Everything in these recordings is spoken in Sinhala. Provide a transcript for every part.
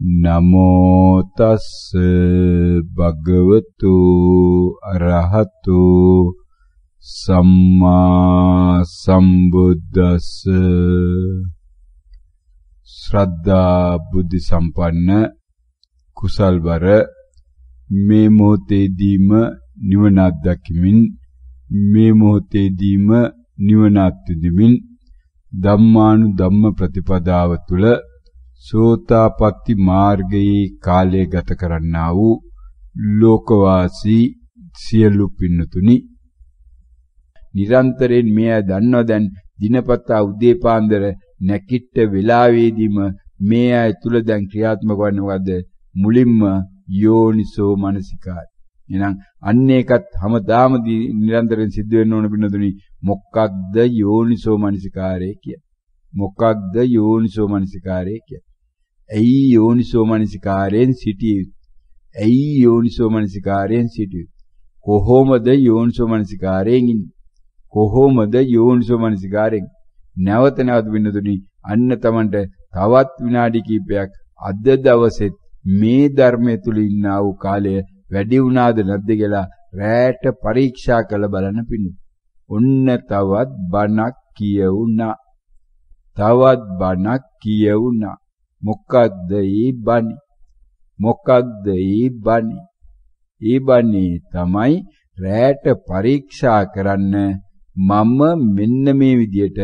නමෝ තස්ස භගවතු අරහතු සම්මා සම්බුද්දස්ස. ශ්‍රද්ධා බුද්ධ සම්පන්න කුසල්වර මේ මොහොතේදීම නිවන අත්දැකීමින් මේ මොහොතේදීම නිවන අත්විඳිමින් ධම්මානු ධම්ම ප්‍රතිපදාව තුළ සෝතාපට්ටි මාර්ගයේ කාලය ගත කරන්නා වූ ලෝකවාසී සියලු පින්නතුනි නිරන්තරයෙන් මෙය දන්නව දැන් දිනපතා උදේ පාන්දර නැකිට වෙලාවේදීම මේ අය තුල දැන් ක්‍රියාත්මක වන්නේ මොකද්ද? මුලින්ම යෝනිසෝ මනසිකාරය. එහෙනම් අන්න ඒකත් හැමදාම නිරන්තරයෙන් සිද්ධ වෙන්න ඕන පින්නතුනි මොකක්ද යෝනිසෝ මනසිකාරය කියන්නේ මොකක්ද යෝනිසෝ මනසිකාරය කියන්නේ? ඇයි යෝනිසෝ මනසිකාරයෙන් සිටිය ඇයි යෝනිසෝ මනසිකාරයෙන් සිටිය කොහොමද යෝනිසෝ මනසිකාරයෙන් ඉන්නේ? කොහොමද යෝනිසෝ මනසිකාරයෙන්? නැවත නැවත වෙනදුනි. අන්න තමන්ට තවත් විනාඩි කිහිපයක් අද දවසෙත් මේ ධර්මයේ තුල ඉන්නා වූ කාලය වැඩි වුණාද නැද්ද කියලා රැට පරීක්ෂා කළ බලන්න පිණි. ඔන්න තවත් බණක් කියවුණා. තවත් බණක් කියවුණා. මොකක්ද ඒ බණි? මොකක්ද ඒ බණි? ඒ බණේ තමයි රැට පරීක්ෂා කරන්න මම මෙන්න මේ විදියට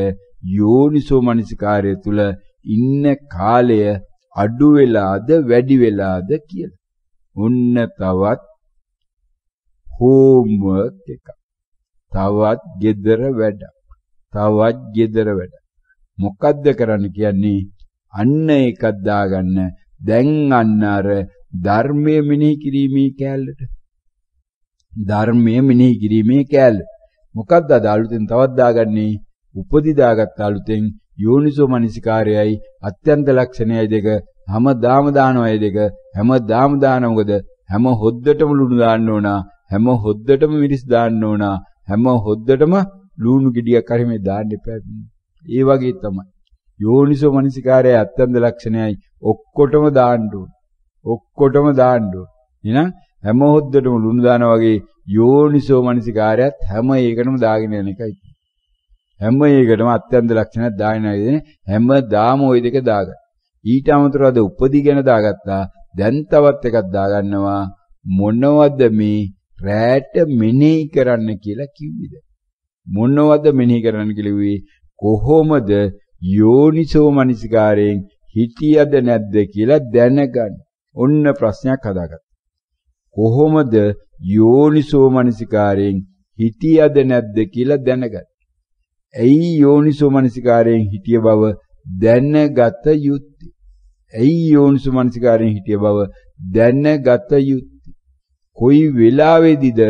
යෝනිසෝ මනසිකාරය තුල ඉන්න කාලය අඩු වෙලාද වැඩි වෙලාද කියලා. ඔන්න තවත් හෝම්වර්ක් එකක්. තවත් gedara වැඩ. තවත් gedara වැඩ. මොකද්ද කරන්න කියන්නේ? අන්න එකක් දාගන්න. දැන් අන්න අර ධර්මයේ මෙනෙහි කිරීමේ කැලලට. ධර්මයේ මෙනෙහි කිරීමේ කැලල. මොකක්ද අද අලුතෙන් තවත් දාගන්නේ? උපදි දාගත්ත අලුතෙන් යෝනිසෝ මනසිකාරයයි අත්‍යන්ත ලක්ෂණයයි දෙක හැමදාම දානවයි දෙක හැමදාම දාන මොකද හැම හොද්දටම ලුණු දාන්න ඕන හැම හොද්දටම මිරිස් දාන්න ඕන හැම හොද්දටම ලුණු ගෙඩියක් හරි මේ දාන්න එපා ඒ වගේ තමයි යෝනිසෝ මනසිකාරයයි අත්‍යන්ත ලක්ෂණයයි ඔක්කොටම දාන්න ඕන ඔක්කොටම දාන්න ඕන එහෙනම් හැම හොද්දටම ලුණු දානා වගේ යෝනිසෝ මනසිකාරයත් හැම එකටම දාගෙන යන එකයි හැම එකටම අත්‍යන්ත ලක්ෂණයක් දාගෙන යන හැමදාම ওই දෙක දාගන්න. ඊට අමතරව අද උපදී ගැන දාගත්තා. දැන් තවත් එකක් දාගන්නවා මොනවද මේ රැට මෙනෙහි කරන්න කියලා කිව්වේද? මොනවද මෙනෙහි කරන්න කිව්වේ? කොහොමද යෝනිසෝ මනසිකාරයෙන් හිටියද නැද්ද කියලා දැනගන්න. ඔන්න ප්‍රශ්නයක් හදාගත්තා. කොහොමද යෝනිසෝ මනසිකාරයෙන් හිටියද නැද්ද කියලා දැනගන්න. ඇයි යෝනිසෝ මනසිකාරයෙන් හිටිය බව දැනගත යුත්තේ? ඇයි යෝනිසෝ මනසිකාරයෙන් හිටිය බව දැනගත යුත්තේ? කොයි වෙලාවේදීද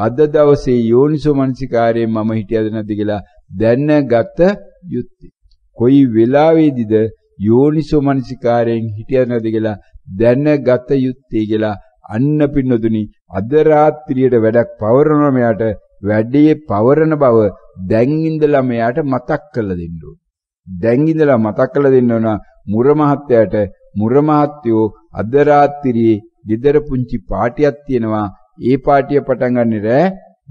අද දවසේ යෝනිසෝ මනසිකාරයෙන් මම හිටියද නැද්ද කියලා දැනගත යුත්තේ? කොයි වෙලාවේදීද යෝනිසෝ මනසිකාරයෙන් හිටියද නැද්ද කියලා දැනගත යුත්තේ කියලා අන්න පින්නතුනි අද රාත්‍රියට වැඩක් පවරනවා මෙයාට වැඩේ පවරන බව දැන් ඉඳලා මෙයාට මතක් කරලා දෙන්න ඕන. දැන් ඉඳලා මතක් කරලා දෙන්න ඕන මුර මහත්තයාට මුර මහත්තයෝ අද රාත්‍රියේ ගෙදර පුංචි පාටියක් තියෙනවා. ඒ පාටිය පටන් ගන්න රෑ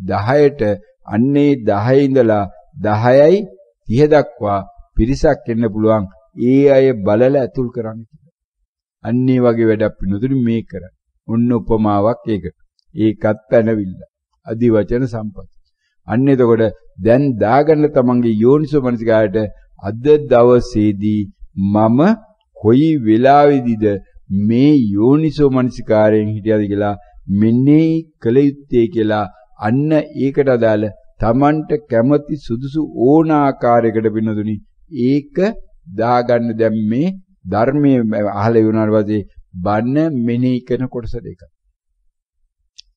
10ට අන්නේ 10 ඉඳලා 10යි 30 දක්වා පිරිසක් එන්න පුළුවන්. ඒ අය බලලා ඇතුල් කරන්න කියලා. අන්නේ වගේ වැඩක් පිනුතුනි මේ කරන්නේ. ඔන්න උපමාවක් ඒකට. ඒකත් පැනවිල්ල. අදි වචන සම්පත්. අන්න එතකොට දැන් දාගන්න තමන්ගේ යෝනිසෝ මනසිකායට අද දවසේදී මම කොයි වෙලාවෙදිද මේ යෝනිසෝ මනසිකාරයෙන් හිටියද කියලා මෙන්නේ කළ යුත්තේ කියලා අන්න ඒකට අදාළ තමන්ට කැමති සුදුසු ඕන ආකාරයකට පින්නදුනි ඒක දාගන්න දැන් මේ ධර්මයේ අහලා වුණාට පස්සේ බන්න මෙනෙහි කරන කොටස දෙක.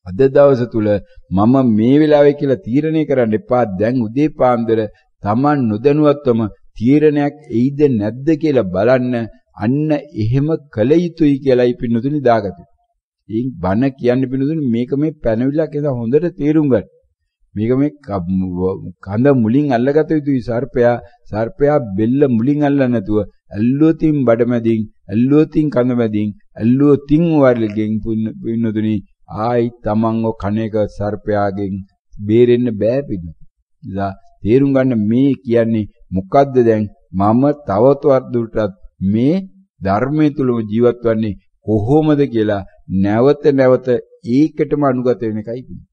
අද දවස තුල මම මේ වෙලාවේ කියලා තීරණය කරන්න එපා. දැන් උදේ පාන්දර Taman නොදැනුවත්වම තීරණයක් එයිද නැද්ද කියලා බලන්න අන්න එහෙම කළ යුතුයි කියලායි පින්නතුනි දාගත්තේ. ඉන් බන කියන්නේ පින්නතුනි මේක මේ පැනවිලක් එදා හොඳට තේරුම් ගන්න. මේක මේ කඳ මුලින් අල්ලගත යුතුයි සර්පයා සර්පයා බෙල්ල මුලින් අල්ලන්න නැතුව ඇල්ලුවතින් බඩමැදින් ඇල්ලුවතින් කඳ මැදින් ඇල්ලුවතින් වර්ලගෙන් පින්නතුනි ආයි තමන්ව කණේක සර්පයාගෙන් බේරෙන්න බෑ පින්නු. ඉතින් තේරුම් ගන්න මේ කියන්නේ මොකද්ද දැන් මම තවතවත් දුරටත් මේ ධර්මයේ තුලම ජීවත් වන්නේ කොහොමද කියලා නැවත නැවත ඒකටම අනුගත වෙන එකයි පින්නු.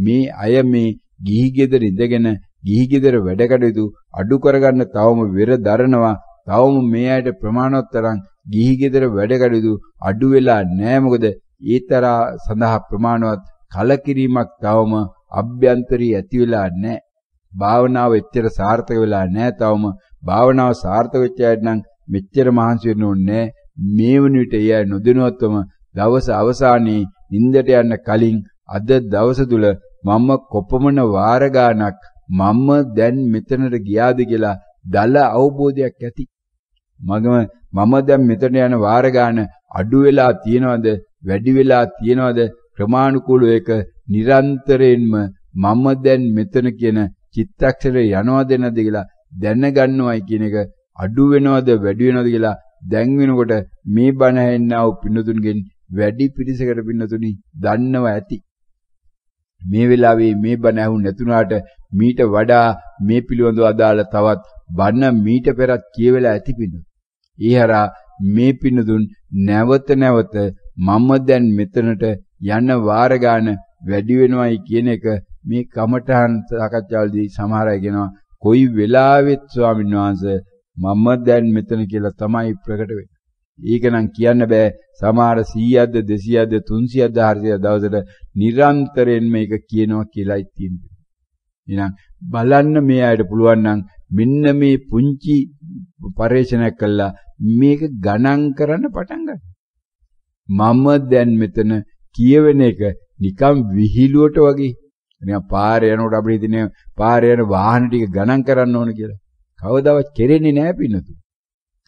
මේ අය මේ ගිහි ගෙදර ඉඳගෙන ගිහි ගෙදර වැඩ කටයුතු අඩු කරගන්න තවම වෙර දරනවා තවම මේ අයට ප්‍රමාණවත් තරම් ගිහි ගෙදර වැඩ කටයුතු අඩු වෙලා නැහැ මොකද ඊතරා සඳහා ප්‍රමාණවත් කලකිරීමක් තවම අභ්‍යන්තරී ඇති වෙලා නැහැ. භාවනාව එච්චර සාර්ථක වෙලා නැහැ තවම. භාවනාව සාර්ථක වෙච්ච අයට නම් මෙච්චර මහන්සි වෙන්න ඕනේ මේ වන විට එය නොදැනුවත්වම දවස අවසානයේ නිින්දට යන්න කලින් අද දවස තුල මම කොපමණ වාර ගානක් මම දැන් මෙතනට ගියාද කියලා දල අවබෝධයක් ඇති. මගම මම දැන් මෙතන යන වාර ගාන අඩු වෙලා තියෙනවද වැඩි වෙලා තියෙනවද ක්‍රමානුකූලව ඒක නිරන්තරයෙන්ම මම දැන් මෙතන කියන චිත්තක්ෂරේ යනවද නැද්ද කියලා දැනගන්නවයි කියන එක අඩු වෙනවද වැඩි වෙනවද කියලා දැන් වෙනකොට මේ බණ ඇහෙන්නා වූ පින්නතුන්ගෙන් වැඩි පිරිසකට පින්නතුනි දන්නව ඇති මේ වෙලාවේ මේ බණ ඇහුන් නැතුණාට මීට වඩා මේ පිළිබඳව අදාළ තවත් බණ මීට පෙරත් කියවෙලා ඇති පින්නු. ඊහරා මේ පින්නතුන් නැවත නැවත මම දැන් මෙතනට යන වාර ගන්න වැඩි වෙනවයි කියන එක මේ කමඨහන් සාකච්ඡාවලදී සමහර අය කියනවා කොයි වෙලාවෙත් ස්වාමීන් වහන්සේ මම දැන් මෙතන කියලා තමයි ප්‍රකට වෙන්නේ. ඒක නම් කියන්න බෑ සමහර 100ක්ද 200ක්ද 300ක්ද 400ක්ද දවසට නිරන්තරයෙන් මේක කියනවා කියලායි තියෙන්නේ. එහෙනම් බලන්න මේ අයට පුළුවන් නම් මෙන්න මේ පුංචි පරිශ්‍රණයක් කළා මේක ගණන් කරන්න පටන් ගන්න. මම දැන් මෙතන කියවෙන එක නිකම් විහිළුවට වගේ. නිකන් පාරේ යනකොට අපිට හිතන්නේ පාරේ යන වාහන ටික ගණන් කරන්න ඕන කියලා. කවදාවත් කෙරෙන්නේ නැහැ පින්නතු.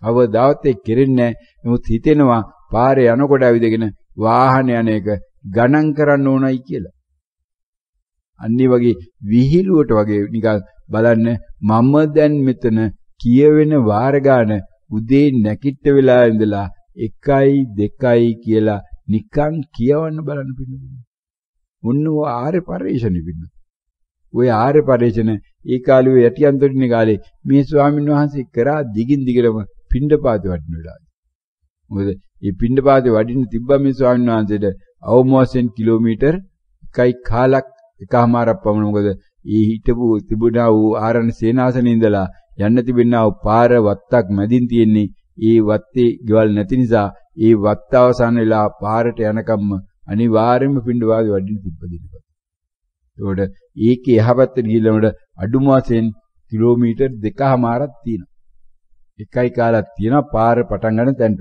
කවදාවත් ඒ කෙරෙන්නේ නැහැ. නමුත් හිතෙනවා පාරේ යනකොට ඇවිදගෙන වාහන යන එක ගණන් කරන්න ඕනයි කියලා. අනිත් වගේ විහිළුවට වගේ නිකන් බලන්න මම දැන් මෙතන කියවෙන වාර ගන්න උදේ නැකිට වෙලා ඉඳලා 1යි 2යි කියලා නිකන් කියවන්න බලන්න පිළිගන්න. මොන්න ඔය ආර්ය පරිශ්‍රණි පින්න. ඔය ආර්ය පරිශ්‍රණ ඒ කාලේ යටියන්තරිනේ කාලේ මේ ස්වාමීන් වහන්සේ කරා දිගින් දිගටම පිණ්ඩපාත වඩින වෙලාවයි. මොකද මේ පිණ්ඩපාතේ වඩින්න තිබ්බා මේ ස්වාමීන් වහන්සේට අවමෝසෙන් කිලෝමීටර් 1යි කාලක් එකමාරක් පමණ මොකද ඒ හිටපු තිබුණා වූ ආරණ සේනාසනේ ඉඳලා යන්න තිබෙනා වූ පාර වත්තක් මැදින් තියෙන්නේ ඒ වත්තේ ගෙවල් නැති නිසා ඒ වත්ත අවසන් වෙලා පාරට යනකම්ම අනිවාර්යයෙන්ම පින්ඩවාදේ වඩින්න තිබ්බ දිනපත. ඒකට ඒකේ එහාපැත්තට ගිහිල්ලාමඩ අඩුම වශයෙන් කිලෝමීටර් දෙකමාරක් තියෙනවා. එකයි කාලක් තියෙනවා පාර පටන් ගන්න තැනට.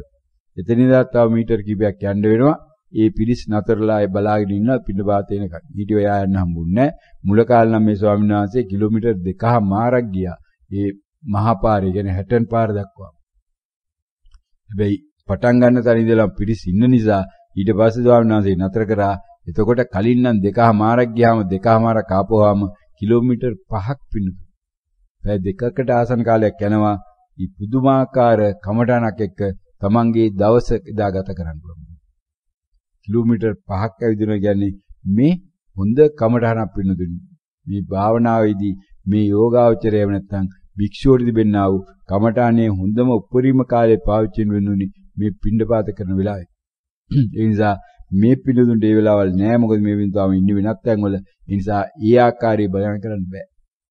එතන ඉඳලා තව මීටර් කිහිපයක් යන්න වෙනවා. ඒ පිරිස් නතරලා ඒ බලාගෙන ඉන්නවා පින්නපාත එනකන්. ඊට ඔයා යන්න හම්බුන්නේ මුල කාලේ නම් මේ ස්වාමීන් වහන්සේ කිලෝමීටර් දෙකමාරක් ගියා. ඒ මහා පාරේ කියන්නේ හැටන් පාර දක්වා. හැබැයි පටන් ගන්න තැන ඉඳලා පිරිස් ඉන්න නිසා ඊට පස්සේ ස්වාමීන් වහන්සේ නතර කරා. එතකොට කලින් නම් දෙකමාරක් ගියාම දෙකමාරක් ආපුවාම කිලෝමීටර් 5ක් පින්නු. පැය දෙකකට ආසන කාලයක් යනවා. මේ පුදුමාකාර කමටහනක් එක්ක තමන්ගේ දවස එදා ගත කරන්න පුළුවන්. කිලෝමීටර් 5ක් ඇවිදිනවා කියන්නේ මේ හොඳ කමටහනක් පින්නතුනි. මේ භාවනාවේදී මේ යෝගාවචරය එහෙම නැත්නම් භික්ෂුවට තිබෙනා වූ කමඨානේ හොඳම උපරිම කාලේ පාවිච්චි වෙනුනි මේ පින්ඩපාත කරන වෙලාවේ. ඒ නිසා මේ පිළිදුන්ට ඒ වෙලාවල් නෑ මොකද මේ වින්දාම ඉන්නේ වෙනත් තැන්වල. ඒ නිසා ඒ ආකාරයේ බලන කරන්න බෑ.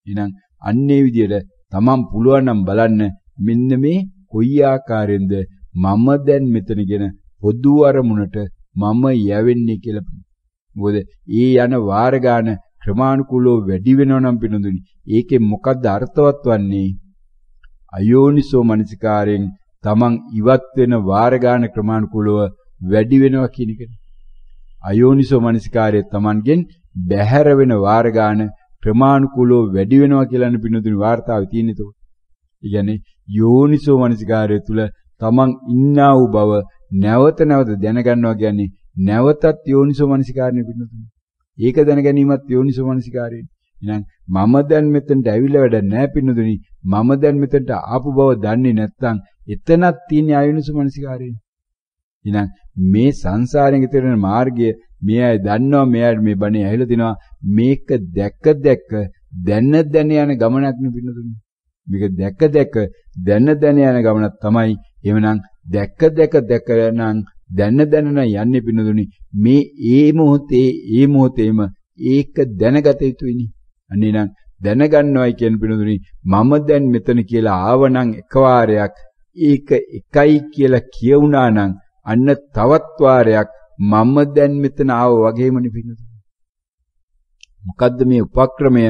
එහෙනම් අන්නේ විදියට තමන් පුළුවන් නම් බලන්න මෙන්න මේ කොයි ආකාරයෙන්ද මම දැන් මෙතනගෙන පොදු අරමුණට මම යවෙන්නේ කියලා. මොකද ඒ යන වාර ගන්න ක්‍රමානුකූලව වැඩි වෙනවා නම් පිනුදුනි. ඒකේ මොකද්ද අර්ථවත් වන්නේ? අයෝනිසෝ මනසිකාරයෙන් තමන් ඉවත් වෙන වාර ගන්න ක්‍රමානුකූලව වැඩි වෙනවා කියන එක. අයෝනිසෝ මනසිකාරය Tamanගෙන් බැහැර වෙන වාර ගන්න ක්‍රමානුකූලව වැඩි වෙනවා කියලානේ පින්නතුනි වාර්තාවේ තියෙන්නේ ඒක. ඒ කියන්නේ යෝනිසෝ මනසිකාරය තුල Taman ඉන්නා වූ බව නැවත නැවත දැනගන්නවා කියන්නේ නැවතත් යෝනිසෝ මනසිකාරණය පින්නතුනි. ඒක දැන ගැනීමත් යෝනිසෝ මනසිකාරයයි. එහෙනම් මම දැන් මෙතනට ඇවිල්ලා වැඩ නැහැ පින්නතුනි. මම දැන් මෙතනට ආපු බව දන්නේ නැත්නම් එතනක් තියෙන අයෝනිසෝ මනසිකාරයයි. එහෙනම් මේ සංසාරයෙන් ගෙතරන මාර්ගය මේ අය දන්නවා මේ අය මේ බණේ ඇහිලා තිනවා මේක දැක්ක දැක්ක දැන දැන යන ගමනක් නෙපින්නතුනි. මේක දැක්ක දැක්ක දැන දැන යන ගමනක් තමයි. එවනම් දැක්ක දැක්ක දැක්ක නම් දැන දැන යන්නේ පින්නතුනි. මේ ඒ මොහොතේ ඒ මොහොතේම ඒක දැනගත යුතුයිනි. අනේ නම් දැනගන්නවයි කියන පින්නතුනි මම දැන් මෙතන කියලා ආවනම් එකවාරයක් ඒක එකයි කියලා කියුණා නම් අන්න තවත් වාරයක් මම දැන් මෙතන ආව වගේම නිපින්නතුනි. මොකද්ද මේ උපක්‍රමය?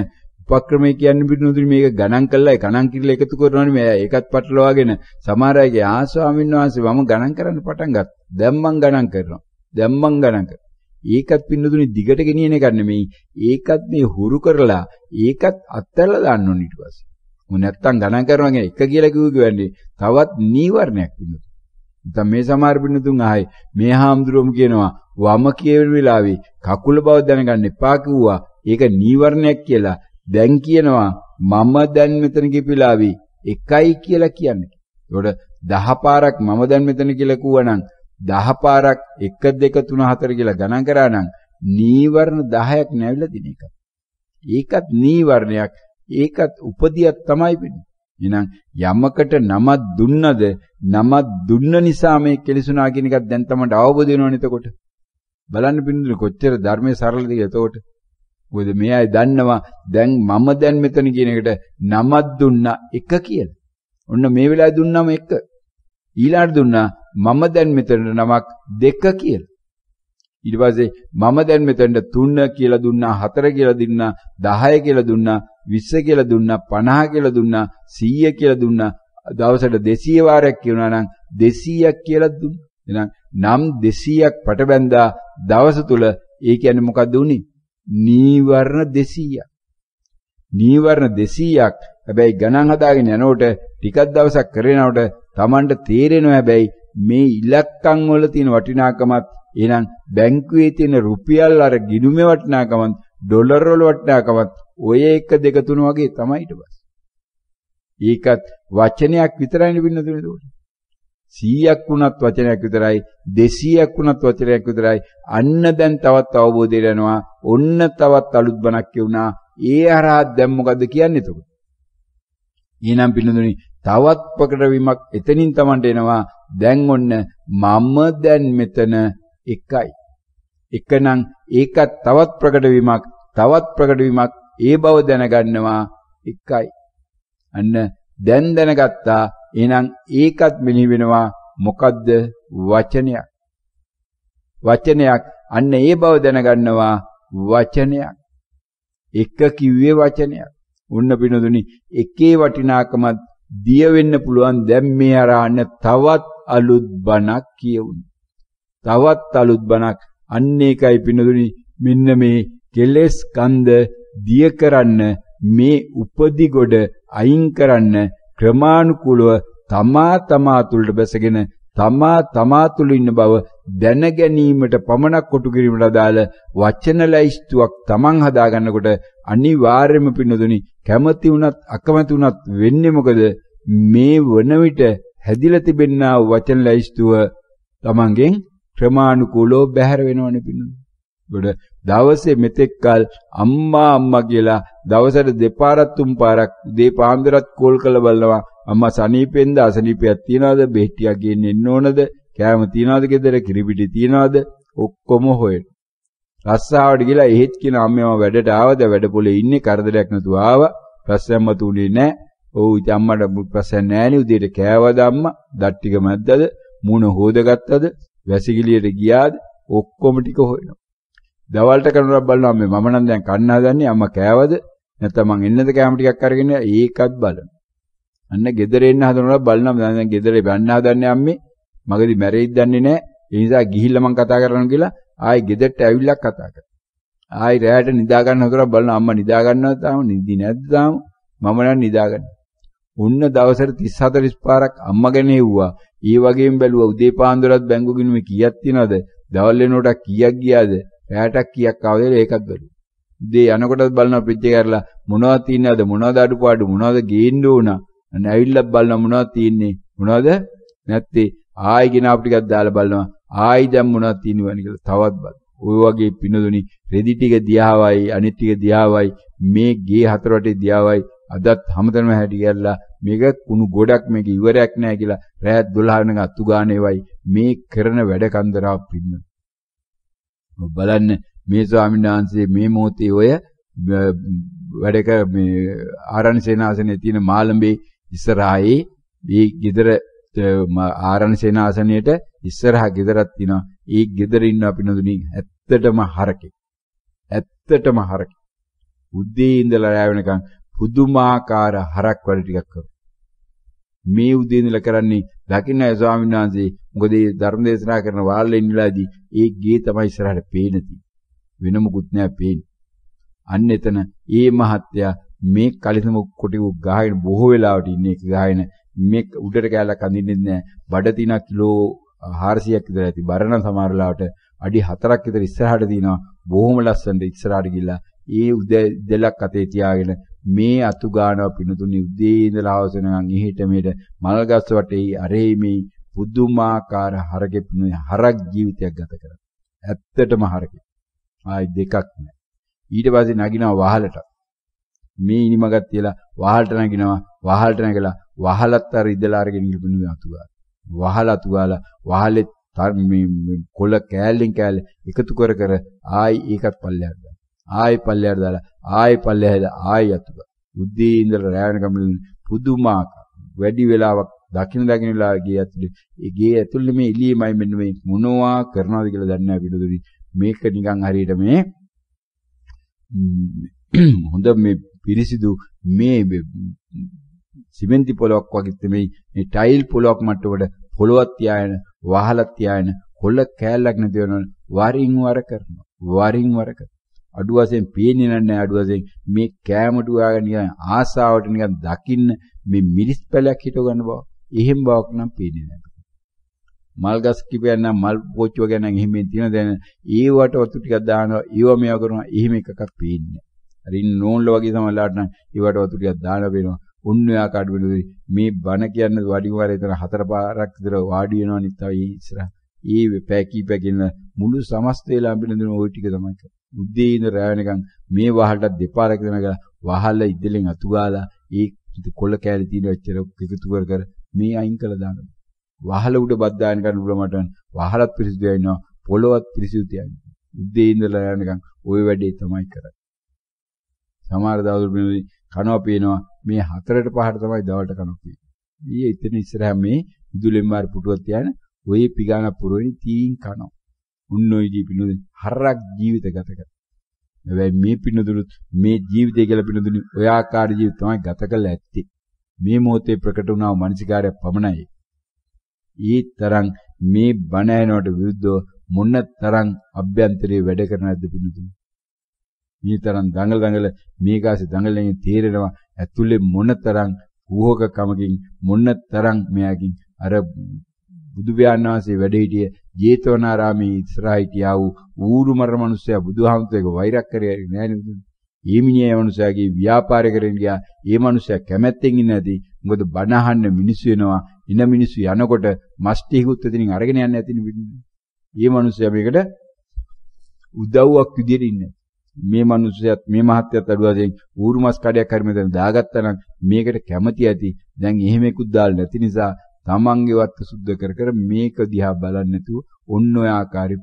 උපක්‍රමය කියන්නේ පිටුනුතුනි මේක ගණන් කළා ගණන් කිරලා එකතු කරනවනේ මේ ඒකත් පටලවාගෙන සමහර අයගේ ආ ස්වාමීන් වහන්සේ මම ගණන් කරන්න පටන් ගත්තා. දැන් මං ගණන් කරනවා. දැන් මං ගණන් කරනවා. ඒකත් පින්නතුනි දිගට ගෙනියන එකක් නෙමෙයි. ඒකත් මේ හුරු කරලා ඒකත් අත්හැරලා දාන්න ඕනේ ඊට පස්සේ. මො නැත්තම් ගණන් කරනවා කියන එක කියලා කිව්වෙන්නේ තවත් නීවරණයක් පින්නතුනි. නැත්නම් මේ සමහර පින්නතුන් ආයි මේ හාමුදුරුවම කියනවා වම කියන වෙලාවේ කකුල බව දැනගන්න එපා කිව්වා. ඒක නීවරණයක් කියලා. දැන් කියනවා මම දැන් මෙතන කිපිලාවි එකයි කියලා කියන්නේ. ඒකට දහ පාරක් මම දැන් මෙතන කියලා කිව්වනම් දහ පාරක් 1 2 3 4 කියලා ගණන් කරා නම් නීවරණ 10ක් නැවිලා දින එක. ඒකත් නීවරණයක්. ඒකත් උපදියක් තමයි වෙන්නේ. එහෙනම් යමකට නමක් දුන්නද නමක් දුන්න නිසා මේ කෙලිසුනා කියන එකක් දැන් තමයි අවබෝධ වෙනවනේ එතකොට. බලන්න පින්දුනේ කොච්චර ධර්මයේ සරලද එතකොට. මොකද මේ අය දන්නවා දැන් මම දැන් මෙතන කියන එකට නමක් දුන්නා එක කියලා. ඔන්න මේ වෙලාවේ දුන්නම එක. ඊළාට දුන්නා මම දැන් මෙතන නමක් දෙක කියලා. ඊට පස්සේ මම දැන් මෙතනට 3 කියලා දුන්නා 4 කියලා දුන්නා 10 කියලා දුන්නා 20 කියලා දුන්නා 50 කියලා දුන්නා 100 කියලා දුන්නා දවසට 200 වාරයක් කියනවා නම් 200ක් කියලා දුන්නා. එහෙනම් නම් 200ක් පටබැඳා දවස තුල ඒ කියන්නේ මොකද්ද උනේ? නීවරණ 200ක්. නීවරණ 200ක්. හැබැයි ගණන් හදාගෙන යනකොට ටිකක් දවසක් කරේනකොට Tamanට තේරෙනවා හැබැයි මේ ඉලක්කම් වල තියෙන වටිනාකමත් එහෙනම් බැංකුවේ තියෙන රුපියල් අර ගිණුමේ වටිනාකමත් ඩොලර් වල වටිනාකමත් ඔය 1 2 3 වගේ තමයි ඊට පස්සේ. ඒකත් වචනයක් විතරයි නෙවෙන්නේ නේද? 100ක් වුණත් වචනයක් විතරයි 200ක් වුණත් වචනයක් විතරයි. අන්න දැන් තවත් අවබෝධය වෙනවා ඔන්න තවත් අලුත් බණක් කියුණා ඒ හරහා දැන් මොකද්ද කියන්නේ එතකොට? ඊනම් පිළිඳුනි තවත් ප්‍රකට වීමක් එතනින් Tamanට එනවා. දැන් ඔන්න මම දැන් මෙතන එකයි. එකනම් ඒකත් තවත් ප්‍රකට වීමක් තවත් ප්‍රකට වීමක් ඒ බව දැනගන්නවා එකයි. අන්න දැන් දැනගත්තා එහෙනම් ඒකත් මෙහි වෙනවා මොකද්ද වචනයක්? වචනයක් අන්න ඒ බව දැනගන්නවා වචනයක්. එක කිව්වේ වචනයක්. උන්න පිනදුනි එකේ වටිනාකමත් දිය වෙන්න පුළුවන්. දැන් මේ අරහන්න තවත් අලුත් බණක් කියවුන තවත් අලුත් බණක්. අන්න ඒකයි පිනදුනි මෙන්න මේ කෙලෙස් කන්ද දිය කරන්න මේ උපදි ගොඩ අයින් කරන්න ක්‍රමානුකූලව තමා තමා තුළට බැසගෙන තමා තමා තුළ ඉන්න බව දැන ගැනීමට පමණක් කොටු කිරීමට අදාළ වචන ලැයිස්තුවක් තමන් හදාගන්නකොට අනිවාර්යයෙන්ම පින්නදුනි කැමති වුණත් අකමැති වුණත් වෙන්නේ මොකද මේ වන විට හැදිලා තිබෙනා වචන ලැයිස්තුව තමන්ගෙන් ක්‍රමානුකූලව බැහැර වෙනවනේ පින්නදුනි. ඒකට දවසේ මෙතෙක්කල් අම්මා අම්මා කියලා දවසට දෙපාරක් තුන් පාරක් උදේ පාන්දරත් කෝල් කරලා බලනවා අම්මා සනීපෙන්ද අසනීපයක් තියනවද? බෙහෙටියක් ගෙන්න එන්න ඕනද? කෑම තියනවද? ගෙදර කිරිපිටි තියනවද? ඔක්කොම හොයන. රස්සාවට ගිහලා එහෙත් කියන අම්මම වැඩට ආවද? වැඩ පොලේ ඉන්නේ කරදරයක් නැතුව ආවා. ප්‍රශ්නයක් මතුනේ නැහැ. ඔව් ඉතින් අම්මට ප්‍රශ්න නැහැනේ උදේට කෑවද අම්මා? දත් ටික මැද්දද? මූණ හොදගත්තද? වැසිකිළියට ගියාද? ඔක්කොම ටික හොයනවා. දවල්ට කරනවා බලනවා මේ මම නම් දැන් කන්න හදන්නේ අම්මා කෑවද? නැත්නම් මං එන්නද කැම ටිකක් අරගෙන ඒකත් බලන. අන්න ගෙදර එන්න හදනවා බලනවා දැන් ගෙදර යන්න හදන්නේ අම්මේ මගදී මැරෙයිද දන්නේ නැහැ. ඒ නිසා ගිහිල්ලා මං කතා කරනවා කියලා ආයි ගෙදරට ඇවිල්ලා කතා කරනවා. ආයි රැයට නිදා ගන්න හදලා බලන අම්මා නිදා ගන්නවද තාම නිදි නැද්ද තාම මම නම් නිදා ගන්න. උන්න දවසට 30 40 පාරක් අම්මා ගැන හෙව්වා. ඒ වගේම බැලුවා උදේ පාන්දරත් බැංගු ගිනුමේ කීයක් තියනවද? දවල් වෙනකොට කීයක් ගියාද? රැයටක් කීයක් ආවද ඒකක් බැලුවා. උදේ යනකොටත් බලනවා ෆ්‍රිජ් එක ඇරලා මොනවද තියනවද මොනවද අඩුපාඩු මොනවද ගේන්න ඕන. අන්න ඇවිල්ලා බලනවා මොනවද තියෙන්නේ මොනවද නැත්තේ ආයි ගෙන අප ටිකක් දාලා බලනවා ආයි දැන් මොනවද තියෙනවද කියලා තවත් බලනවා. ওই වගේ පිනදුනි රෙදි ටික දියාවයි අනිත් ටික දියාවයි මේ ගේ හතර වටේ දියාවයි අදත් හැමතැනම හැටි ගැල්ලා මේක කුණු ගොඩක් මේක ඉවරයක් නෑ කියලා රැය 12 වෙනක අතු ගානේවයි මේ කරන වැඩ කන්දරා පින්න. බලන්න මේ ස්වාමීන් වහන්සේ මේ මොහොතේ ඔය වැඩ කර මේ ආරණ්‍ය සේනාසනයේ තියෙන මාළඹේ ඉස්සරහායේ මේ ගෙදර ආරණ්‍ය සේනාසනයේට ඉස්සරහා ගෙදරක් තියෙනවා. ඒ ගෙදර ඉන්න අපි නදුනි ඇත්තටම හරකේ. ඇත්තටම හරකේ. උදේ ඉඳලා රැ වෙනකන් පුදුමාකාර හරක් වැඩ ටිකක් කරනවා. මේ උදේ ඉඳලා කරන්නේ දකින්නයි ස්වාමීන් වහන්සේ මොකද මේ ධර්ම දේශනා කරන වාල්ලේ ඉන්නලාදී ඒ ගේ තමයි ඉස්සරහට පේන වෙන මොකුත් නෑ පේන්නේ. අන්න එතන ඒ මහත්තයා මේ කලිසම කොටි ගහගෙන බොහෝ වෙලාවට ඉන්නේ එක ගහගෙන මේ උඩට කැලක් අඳින්නේ නැහැ. බඩ තින කිලෝ 400ක් විතර ඇති. බරණ සමහරලාවට අඩි 4ක් විතර ඉස්සරහට දිනවා. බොහොම ලස්සනට ඉස්සරහට ගිහිල්ලා ඒ උදේ දෙලක් අතේ තියාගෙන මේ අතු ගානවා පිනුතුනි උදේ ඉඳලා හවස වෙනකන් එහෙට මෙහෙට මල් ගස් වටේ අරේ මේ පුදුමාකාර හරකෙ හරක් ජීවිතයක් ගත කරා. ඇත්තටම හරකෙ. ආයි දෙකක් නෑ. ඊට පස්සේ නගිනවා වහලට. මේ ඉනිමගක් තියලා වහලට නගිනවා. වහලට නැගලා වහලත් අර ඉදලා අරගෙන ඉල්පිනු අතු ගාලා. වහල අතු ගාලා වහලේ මේ කොළ කෑල්ලෙන් කෑල්ල එකතු කර කර ආයි ඒකත් පල්ලෙහාට දාලා. ආයි පල්ලෙහාට දාලා ආයි පල්ලෙහාට ආයි අතු ගාලා. උදේ ඉඳලා රැ වෙනකම් පුදුමාකාර වැඩි වෙලාවක් දකින්න දකින්න වෙලාව ගේ ඇතුලේ ඒ ගේ ඇතුලේ මේ එළියමයි මෙන්න මේ මොනවා කරනවද කියලා දන්නේ නැහැ පිටුදුනි මේක නිකන් හරියට මේ හොඳ මේ පිරිසිදු මේ සිමෙන්ති පොලොක් වගේ තමයි මේ ටයිල් පොලොක් මට්ටමකට පොලොවක් තියාගෙන වහලක් තියාගෙන කොල්ල කෑල්ලක් නැති වෙනවනේ. වරින් වර කරනවා. වරින් වර අඩු වශයෙන් පේන්නේ නැහැ අඩු වශයෙන්. මේ කෑමට වාගෙන නිකන් ආසාවට නිකන් දකින්න මේ මිරිස් පැලයක් හිටව ගන්න බව. එහෙම බවක් නම් පේන්නේ නැහැ මල් ගස් කිපයක් නම් මල් පෝච්චුව ගැන එහෙම තියෙන දැන ඒවට වතු ටිකක් දානවා ඒව මේව කරනවා එහෙම එකක් පේන්නේ නැහැ හරි නෝන්ල වගේ සමහරලාට නම් ඒවට වතු ටිකක් දානවා වෙනවා උන් ඔයා කඩ වෙනදී මේ බණ කියන්නේ වඩිම වර එතන හතර පාරක් විතර වාඩි වෙනවා නිතයි ඉස්සරහ. ඒ පැකී පැකින මුළු සමස්තය ලැබෙන ওই ටික තමයි කරන්නේ. උදේ ඉඳ රැ වෙනකන් මේ වහලට දෙපාරක් දෙනක වහල ඉදලෙන් අතු ගාලා ඒ කොළ කෑලි තියෙන එච්චර එකතු කර කර මේ අයින් කළා දානවා. වහල උඩ බද්දායන කරන උඩ මට වහලත් පිරිසිදු වෙනවා පොළොවත් පිරිසිදු තියන්නේ. උදේ ඉඳලා රැ වෙනකන් ওই වැඩේ තමයි කරන්නේ. සමහර දවල් කනවා පේනවා මේ හතරට පහට තමයි දවල්ට කනවා පේන්නේ. ඊයේ එතන ඉස්සරහා මේ විදුලෙන් මාර පුටුවක් තියන ඔය පිගාන පුරවෙනි තීන් කනවා. උන් ඔය ජීවිතුනු හරක් ජීවිත ගත කරා. හැබැයි මේ පින්නදුනුත් මේ ජීවිතය කියලා පින්නදුනි ඔය ආකාර ජීවිත තමයි ගත කරලා ඇත්තේ. මේ මොහොතේ ප්‍රකට වුණා මනසිකාරය පමණයි. ඒ තරම් මේ බණ ඇනවට විරුද්ධව මොන තරම් අභ්‍යන්තරයේ වැඩ කරන නැද්ද පින්නදුනි. මේ තරම් දඟල දඟල මේකාසේ දඟලෙන් තේරෙනවා ඇතුලේ මොනතරම් කුහකකමකින් මොනතරම් මෙයාකින් අර බුදු වහන්සේ වැඩ සිටිය ජේතවනාරාමේ ඉස්සරහා හිටියා වූ ඌරු මර මිනිස්සයා බුදුහාමුදුරේක වෛරක් කරේ නෑ නේද? ඒ මිනිහා මිනිසයාගේ ව්‍යාපාරය කරගෙන ගියා. ඒ මිනිසයා කැමැත්තෙන් ඉන්නේ නැති. මොකද බණ අහන්න මිනිස්සු වෙනවා. ඉන මිනිස්සු යනකොට මස් ටිකුත් එතනින් අරගෙන යන්නේ නැති නේ. මේ මිනිසයා මේකට උදව්වක් විදියට ඉන්නේ. මේ මිනිස්සයත් මේ මහත්යත් අඩුවදෙන් ඌරු මස් කඩයක් හරි මෙතන දාගත්තා නම් මේකට කැමති ඇති. දැන් එහෙම එකකුත් දාලා නැති නිසා තමන්ගේ වත්ත සුද්ධ කර කර මේක දිහා බලන්නේ නැතුව ඔන්න ඔය ආකාරي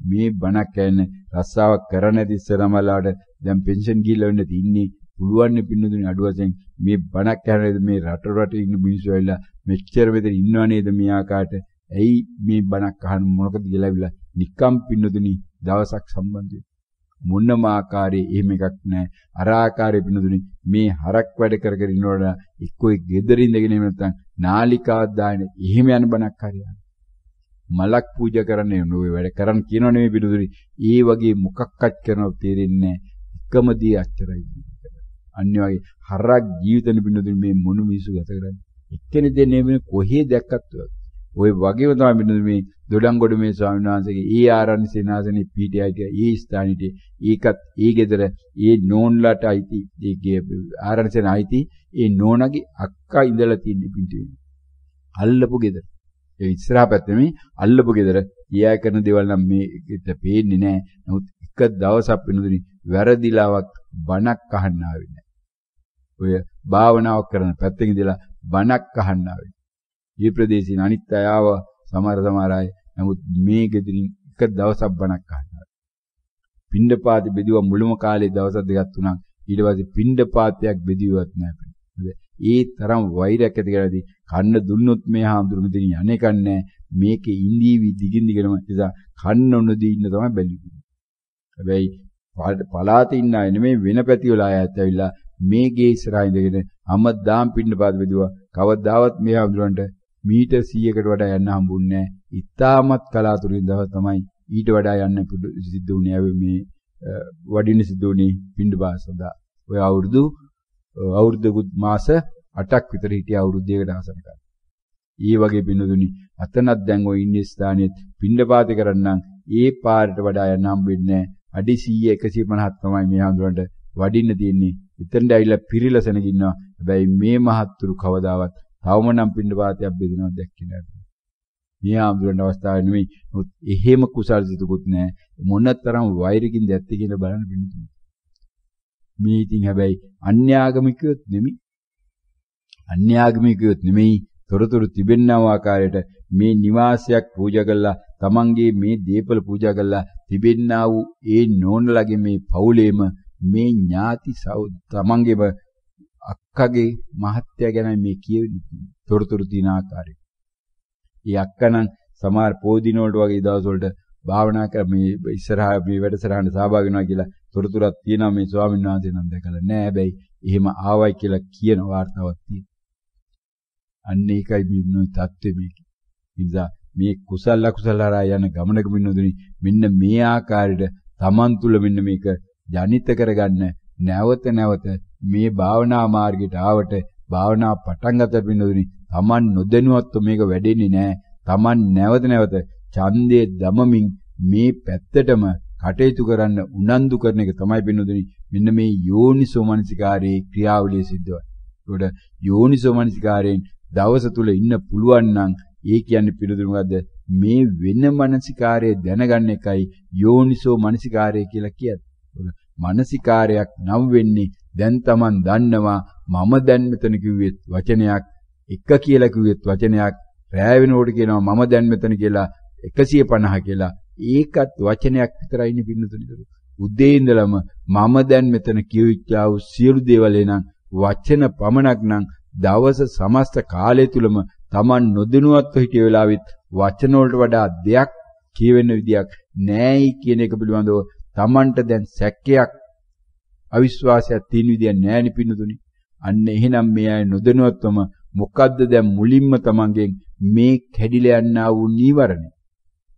මේ බණක් කියන්නේ රස්සාවක් කරන්නේ නැති ඉස්සරමලාට දැන් පෙන්ෂන් ගිහිල්ලා වෙන්න තින්නේ පුළුවන් නේ පින්නදුනේ අඩුවසෙන් මේ බණක් කියන්නේ මේ රට රට ඉන්න මිනිස්සු ඇවිල්ලා මෙච්චර මෙතන ඉන්නව නේද මේ ආකාරයට ඇයි මේ බණක් අහන්න මොනකද කියලා ඇවිල්ලා නිකම් පින්නදුනි දවසක් සම්බන්ධ මොනම ආකාරයේ එහෙම එකක් නැහැ. අර ආකාරයේ පිනදුනි මේ හරක් වැඩ කර කර ඉන්නකොට එක්කෝ ඒ ගෙදරින් ඉඳගෙන එහෙම නැත්නම් නාලිකාවක් දාගෙන එහෙම යන බණක් හරියන්නේ. මලක් පූජා කරන්නේ නොවේ වැඩ කරන්න කියනව නෙමෙයි පිටුදුනි. ඒ වගේ මොකක්වත් කරනව තේරෙන්නේ එකම දේ අච්චරයි. අන්‍ය වගේ හරක් ජීවිතෙන පිටුදුනි මේ මොන මිනිසු ගත කරන්නේ. එක්කෙනෙක් දෙන්නේ මේ කොහේ දැක්කත් ඔය. වගේම තමයි පිටුදුනි මේ දොඩංගොඩ මේ ස්වාමීන් වහන්සේගේ ඒ ආරණ්‍ය සේනාසනේ පීඨයයි ඒ ස්ථානෙට ඒකත් ඒ ගෙදර ඒ නෝන්ලාට අයිති ඒකේ ආරණ්‍ය සේන අයිති ඒ නෝනගේ අක්කා ඉඳලා තියෙන පිටුවේ අල්ලපු ගෙදර. ඒ ඉස්සරහා පැත්තේ මේ අල්ලපු ගෙදර. ඊයා කරන දේවල් නම් මේකට පේන්නේ නැහැ. නමුත් එක දවසක් වෙනදුනි වැරදිලාවක් බණක් අහන්න ආවේ නැහැ. ඔය භාවනාවක් කරන පැත්තකින් ඉඳලා බණක් අහන්න ආවේ මේ ප්‍රදේශයේ අනිත් අය ආවා සමහර සමහර අය නමුත් මේ ගෙදරින් එක දවසක් බණක් අහනවා. පිණ්ඩපාති බෙදුව මුළුම කාලේ දවස් දෙකක් තුනක් ඊට පස්සේ පිණ්ඩපාතයක් බෙදුවත් නැහැ. ඒ තරම් වෛරයක් ඇති කරලාදී කන්න දුන්නොත් මේ හාමුදුරු මෙතන යන්නේ කන්නේ මේකේ ඉඳීවි දිගින් දිගටම නිසා කන්න නොදී ඉන්න තමයි බැලුවේ. හැබැයි පලාතේ ඉන්න අය නෙමෙයි වෙන පැති වල අයත් ඇවිල්ලා මේ ගේ ඉස්සරහා ඉඳගෙන හැමදාම් පින්නපාත බෙදුවා. කවදාවත් මේ හඳුරන්ට මීටර් 100කට වඩා යන්න හම්බුන්නේ නැහැ. ඉතාමත් කලාතුරකින් දවස් තමයි ඊට වඩා යන්න සිද්ධ වුණේ මේ වඩින්න සිද්ධ වුණේ පින්ඩපාත සඳහා. ඔය අවුරුදු අවුරුදු මාස 8ක් විතර හිටිය අවුරුද්දයකට ආසනකම්. ඊ වගේ පින්නදුනි අතනක් දැන් ඔය ඉන්නේ ස්ථානෙත් පින්ඩපාත කරන්නම් ඒ පාරට වඩා යන්න හම්බෙන්නේ අඩි 100 150ක් තමයි මේ හඳුරන්න වඩින්න තියෙන්නේ. එතනට ඇවිල්ලා පිරිලසන ගින්නවා. හැබැයි මේ මහත්තුරු කවදාවත් තවම නම් පින්ඩපාතයක් බෙදනවා දැක්කේ නැහැ. මේ ආම්දුරන අවස්ථාවේ නෙමෙයි. නමුත් එහෙම කුසල් සිතුකුත් නැහැ. මොනතරම් වෛරකින් දැත්තේ කියලා බලන්න පිණිතුනේ. මේ ඉතින් හැබැයි අන්‍යාගමිකයොත් නෙමෙයි. අන්‍යාගමිකයොත් නෙමෙයි. තොරතුරු තිබෙන්නව ආකාරයට මේ නිවාසයක් පූජා කළා තමන්ගේ මේ දීපල පූජා කළා තිබෙන්නා වූ ඒ නෝනලගේ මේ පවුලේම මේ ඥාති තමන්ගේම අක්කගේ මහත්ය ගැන මේ කියවෙන්නේ තොරතුරු තියන ආකාරය. ඒ අක්කනම් සමහර පොදින වලට වගේ දවස් වලට භාවනා කර මේ ඉස්සරහා මේ වැඩසටහනට සහභාගී වෙනවා කියලා තොරතුරක් තියෙනවා මේ ස්වාමීන් වහන්සේ නම් දැකලා නෑ හැබැයි එහෙම ආවයි කියලා කියන වාර්තාවක් තියෙනවා. අන්න ඒකයි මේ තත්ත්වෙ මේක. නිසා මේ කුසල අකුසල හරහා යන ගමනක මින්නදුනි මෙන්න මේ ආකාරයට Taman තුල මෙන්න මේක ජනිත කරගන්න නැවත නැවත මේ භාවනා මාර්ගයට ආවට භාවනා පටන් ගත පින්නදුනි Taman නොදැනුවත්ව මේක වැඩෙන්නේ නැහැ. Taman නැවත නැවත ඡන්දයේ දමමින් මේ පැත්තටම කටයුතු කරන්න උනන්දු කරන එක තමයි පින්නදුනි මෙන්න මේ යෝනිසෝ මනසිකාරයේ ක්‍රියාවලිය සිද්ධ වෙන්නේ. ඒකට යෝනිසෝ මනසිකාරයෙන් දවස තුල ඉන්න පුළුවන් නම් ඒ කියන්නේ පිළිතුරු මොකද්ද මේ වෙන මනසිකාරය දැනගන්න එකයි යෝනිසෝ මනසිකාරය කියලා කියන්නේ. මනසිකාරයක් නම් වෙන්නේ දැන් Taman දන්නවා. මම දැන් මෙතන කිව්වෙත් වචනයක් එක කියලා කිව්වෙත් වචනයක් රෑ වෙනකොට කියනවා මම දැන් මෙතන කියලා 150 කියලා. ඒකත් වචනයක් විතරයිනේ පින්නතුනේ. උදේ ඉඳලම මම දැන් මෙතන කියවිච්චා වූ සියලු දේවල් එනං වචන පමණක් නම් දවස සමස්ත කාලය තුලම Taman නොදැනුවත්ව හිටිය වෙලාවෙත් වචන වලට වඩා දෙයක් කියවෙන්න විදියක් නෑයි කියන එක පිළිබඳව Tamanට දැන් සැකයක් අවිශ්වාසයක් තියෙන විදියක් නෑනි පින්නතුනි. අන්න එහෙනම් මේ අය නොදැනුවත්වම මොකද්ද දැන් මුලින්ම තමන්ගෙන් මේ කැඩිලා යන්නා වූ නීවරණය?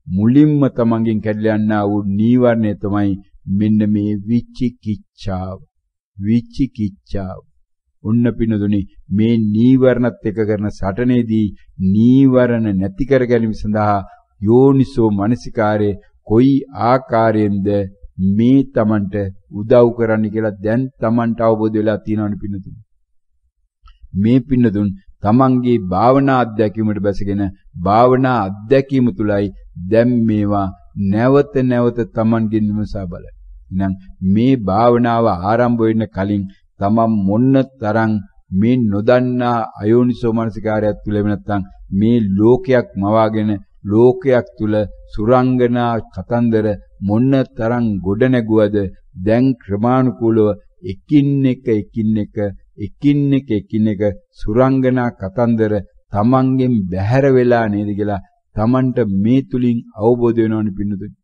මුලින්ම තමන්ගෙන් කැඩිලා යන්නා වූ නීවරණය තමයි මෙන්න මේ විචිකිච්ඡාව. විචිකිච්ඡාව. ඔන්න පිනදුනි මේ නීවරණත් එක කරන සටනේදී නීවරණ නැති කර ගැනීම සඳහා යෝනිසෝ මනසිකාරයේ කොයි ආකාරයෙන්ද මේ Tamanට උදව් කරන්න කියලා දැන් Tamanට අවබෝධ වෙලා තියෙනවනේ පිනදුනි මේ පින්නතුන් තමන්ගේ භාවනා අත්දැකීමට බැසගෙන භාවනා අත්දැකීම තුලයි දැන් මේවා නැවත නැවත තමන්ගෙන් විමසා බලයි. එහෙනම් මේ භාවනාව ආරම්භ වෙන්න කලින් තමන් මොන්න තරම් මේ නොදන්නා අයෝනිසෝ මනසිකාරයක් තුල නැත්නම් මේ ලෝකයක් මවාගෙන ලෝකයක් තුල සුරංගනා කතන්දර මොන්න තරම් ගොඩ නැගුවද දැන් ක්‍රමානුකූලව එකින් එක එකින් එක එකින් එක එකින් එක සුරංගනා කතන්දර තමන්ගෙන් බැහැර වෙලා නේද කියලා තමන්ට මේ තුලින් අවබෝධ වෙනවනේ පින්නතුනි.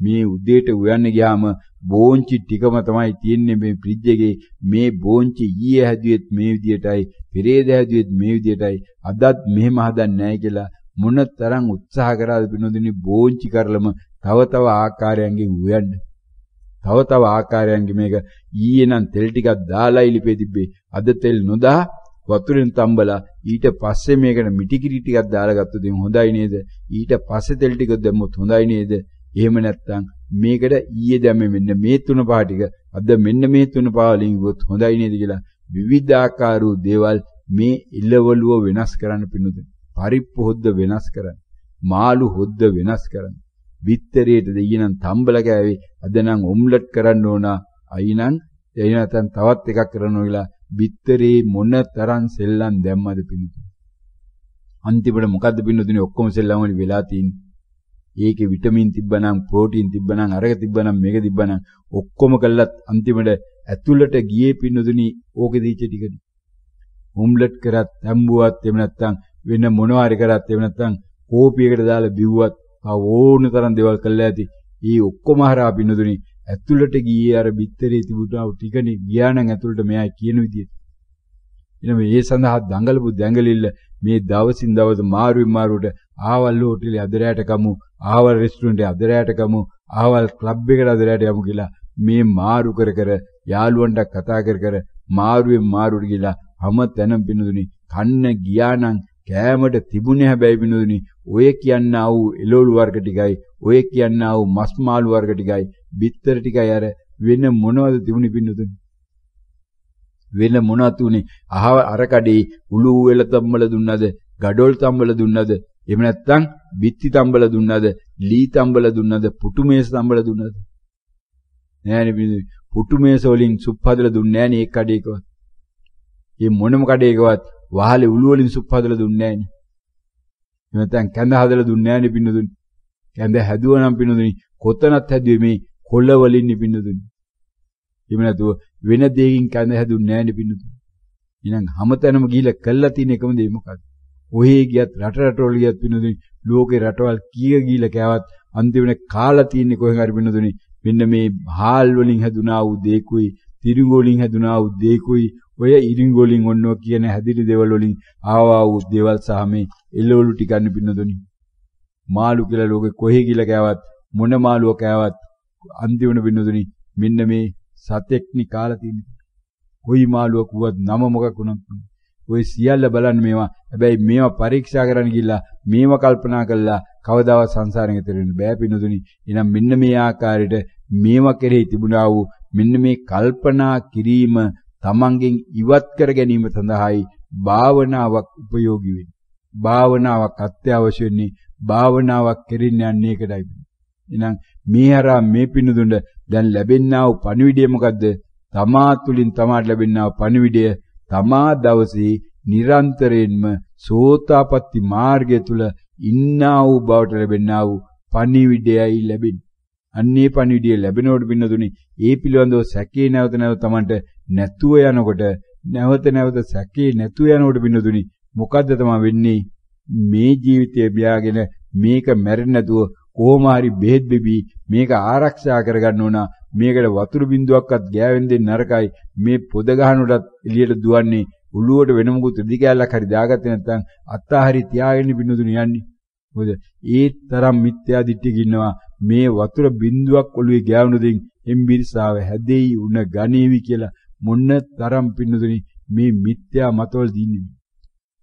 මේ උදේට උයන්න ගියාම බෝංචි ටිකම තමයි තියෙන්නේ මේ ෆ්‍රිජ් එකේ මේ බෝංචි ඊයේ හැදුවෙත් මේ විදියටයි පෙරේද හැදුවෙත් මේ විදියටයි අදත් මෙහෙම හදන්නේ නැහැ කියලා මොන තරම් උත්සාහ කරාද පින්නොදිනි බෝංචි කරලම තව තව ආකාරයන්ගෙන් උයන්න. තව තව ආකාරයන්ගෙන් මේක ඊයේ නම් තෙල් ටිකක් දාලා ඉලිපේ තිබ්බේ. අද තෙල් නොදා වතුරෙන් තම්බලා ඊට පස්සේ මේකට මිටිකිරි ටිකක් දාලා ගත්තොත් හොඳයි නේද? ඊට පස්සේ තෙල් ටික දැම්මොත් හොඳයි නේද? එහෙම නැත්නම් මේකට ඊයේ දැම්මේ මෙන්න මේ තුන පහ ටික අද මෙන්න මේ තුන පහ වලින් ගොත් හොඳයි නේද කියලා විවිධාකාර වූ දේවල් මේ ඉලවලුව වෙනස් කරන්න පිණුද පරිප්පු හොද්ද වෙනස් කරන්න මාළු හොද්ද වෙනස් කරන්න බිත්තරේට දෙයිනම් තම්බල කෑවේ. අද නම් ඔම්ලට් කරන්න ඕන. අයිනම් එයි නැත්නම් තවත් එකක් කරන්න ඕනලා බිත්තරේ මොන තරම් සෙල්ලම් දැම්මද පිණුද අන්තිමට මොකද්ද පිණුදුනේ ඔක්කොම සෙල්ලම් වලින් වෙලා තියෙන්නේ. ඒකේ විටමින් තිබ්බනම් ප්‍රෝටීන් තිබ්බනම් අරක තිබ්බනම් මේක තිබ්බනම් ඔක්කොම කළත් අන්තිමට ඇතුළට ගියේ පින්නදුනි ඕකේ දීච්ච ටිකනේ. ඔම්ලට් කරත් තැම්බුවත් එහෙම නැත්නම් වෙන මොනවා හරි කරත් එහෙම නැත්නම් කෝපියකට දාලා බිව්වත් ඕන තරම් දේවල් කළා ඇති. ඊ ඔක්කොම හරහා පින්නදුනි ඇතුළට ගියේ අර බිත්තරේ තිබුණා ටිකනේ ගියා නම් ඇතුළට මෙයා කියන විදිහට. එනම ඒ සඳහා දඟලපු දැඟලිල්ල මේ දවසින් දවස මාරුවෙන් මාරුවට ආවල් හෝටලේ අදරයට කමු ආවල් රෙස්ටුරන්ට් අද රැයට ගමු ආවල් ක්ලබ් එකට අද රැයට යමු කියලා මේ මාරු කර කර යාළුවන්ට කතා කර කර මාරුවෙන් මාරුවට ගිලා හැම තැනම පිනුදුනි කන්න ගියා නම් කෑමට තිබුණේ හැබැයි පිනුදුනි ඔය කියන්නා වූ එළවලු වර්ග ටිකයි ඔය කියන්නා වූ මස් මාළු වර්ග ටිකයි බිත්තර ටිකයි අර වෙන මොනවද තිබුණේ පිනුදුනි වෙන මොනවද උනේ අහව අර කඩේ උළු වෙල තම්බල දුන්නද ගඩොල් තම්බල දුන්නද එහෙම නැත්නම් බිත්ති තම්බල දුන්නද, ලී තම්බල දුන්නද, පුටු මේස තම්බල දුන්නද? නෑනේ පිළිදි. පුටු මේස වලින් සුප් හදලා දුන්නේ නෑනේ ඒ කඩේකවත්. මේ මොනම කඩේකවත් වහලේ උළු වලින් සුප් හදලා දුන්නේ නෑනේ. එහෙම නැත්නම් කැඳ හදලා දුන්නේ නෑනේ පින්නදුනි. කැඳ හැදුවා නම් පින්නදුනි කොතනත් හැදුවේ මේ කොළ වලින් පින්නදුනි. එහෙම නැතුව වෙන දෙයකින් කැඳ හැදුන්නේ නෑනේ පින්නදුනි. එහෙනම් හැමතැනම ගිහිල්ලා කළා තියෙන එකම දේ මොකක්ද? ඔහේ ගියත් රට රටවල ගියත් පිනදුනි ලෝකේ රටවල් කීය ගිහිලා කෑවත් අන්තිමට කාලා තින්නේ කොහෙන් හරි පිනදුනි මෙන්න මේ හාල් වලින් හැදුනා වූ දේකුයි තිරිඟු වලින් හැදුනා වූ දේකුයි ඔය ඉරිඟු වලින් ඔන්නෝ කියන හැදිරි දේවල් වලින් ආවා වූ දේවල් සහ මේ එළවලු ටිකන්න පිනදුනි මාළු කියලා ලෝකේ කොහෙ ගිහිලා කෑවත් මොන මාළුව කෑවත් අන්තිමට පිනදුනි මෙන්න මේ සතෙක්නි කාලා තින්නේ කොයි මාළුවක් වුවත් නම මොකක් වුණත් ওই සියල්ල බලන්න මේවා. හැබැයි මේවා පරීක්ෂා කරන්න ගිහිල්ලා මේවා කල්පනා කළා කවදාවත් සංසාරයෙන් එතර වෙන්න බෑ පිනුදුනි. එහෙනම් මෙන්න මේ ආකාරයට මේවා කෙරෙහි තිබුණා වූ මෙන්න මේ කල්පනා කිරීම තමන්ගෙන් ඉවත් කර ගැනීම සඳහායි භාවනාවක් උපයෝගී වෙන්නේ. භාවනාවක් අත්‍යවශ්‍ය වෙන්නේ භාවනාවක් කෙරින්න යන්නේ ඒකටයි. එහෙනම් මේ හරහා මේ පිනුදුන්න දැන් ලැබෙන්නා වූ පණිවිඩය මොකද්ද? තමා තුලින් තමාට ලැබෙන්නා වූ පණිවිඩය තමා දවසේ නිරන්තරයෙන්ම සෝතාපට්ටි මාර්ගය තුල ඉන්නා වූ බවට ලැබෙනා වූ පණිවිඩයයි ලැබෙන්නේ. අන්නේ පණිවිඩය ලැබෙනකොට පින්නතුනි ඒ පිළිබඳව සැකේ නැවත නැවත Tamanට නැතුව යනකොට නැවත නැවත සැකේ නැතුව යනකොට පින්නතුනි මොකද්ද තමයි වෙන්නේ? මේ ජීවිතය බියාගෙන මේක මැරෙන්නේ නැතුව කොහොම හරි බෙහෙත් බිබී මේක ආරක්ෂා කරගන්න ඕන මේකට වතුරු බින්දුවක්වත් ගෑවෙන් දෙන්න නරකයි. මේ පොද ගහනකොටත් එළියට දුවන්නේ උළුවට වෙන මොකුත් රෙදි කෑල්ලක් හරි දාගත්තේ නැත්නම් අත්තාහරි තියාගෙන බින්දුදුන යන්නේ. මොකද ඒ තරම් මිත්‍යා දිට්ඨියක ඉන්නවා. මේ වතුර බින්දුවක් ඔළුවේ ගෑවුනොතින් එම්බිරිසාව හැදෙයි උන ගණේවි කියලා මොන්න තරම් පින්නදුනි මේ මිත්‍යා මතවල දින්නේ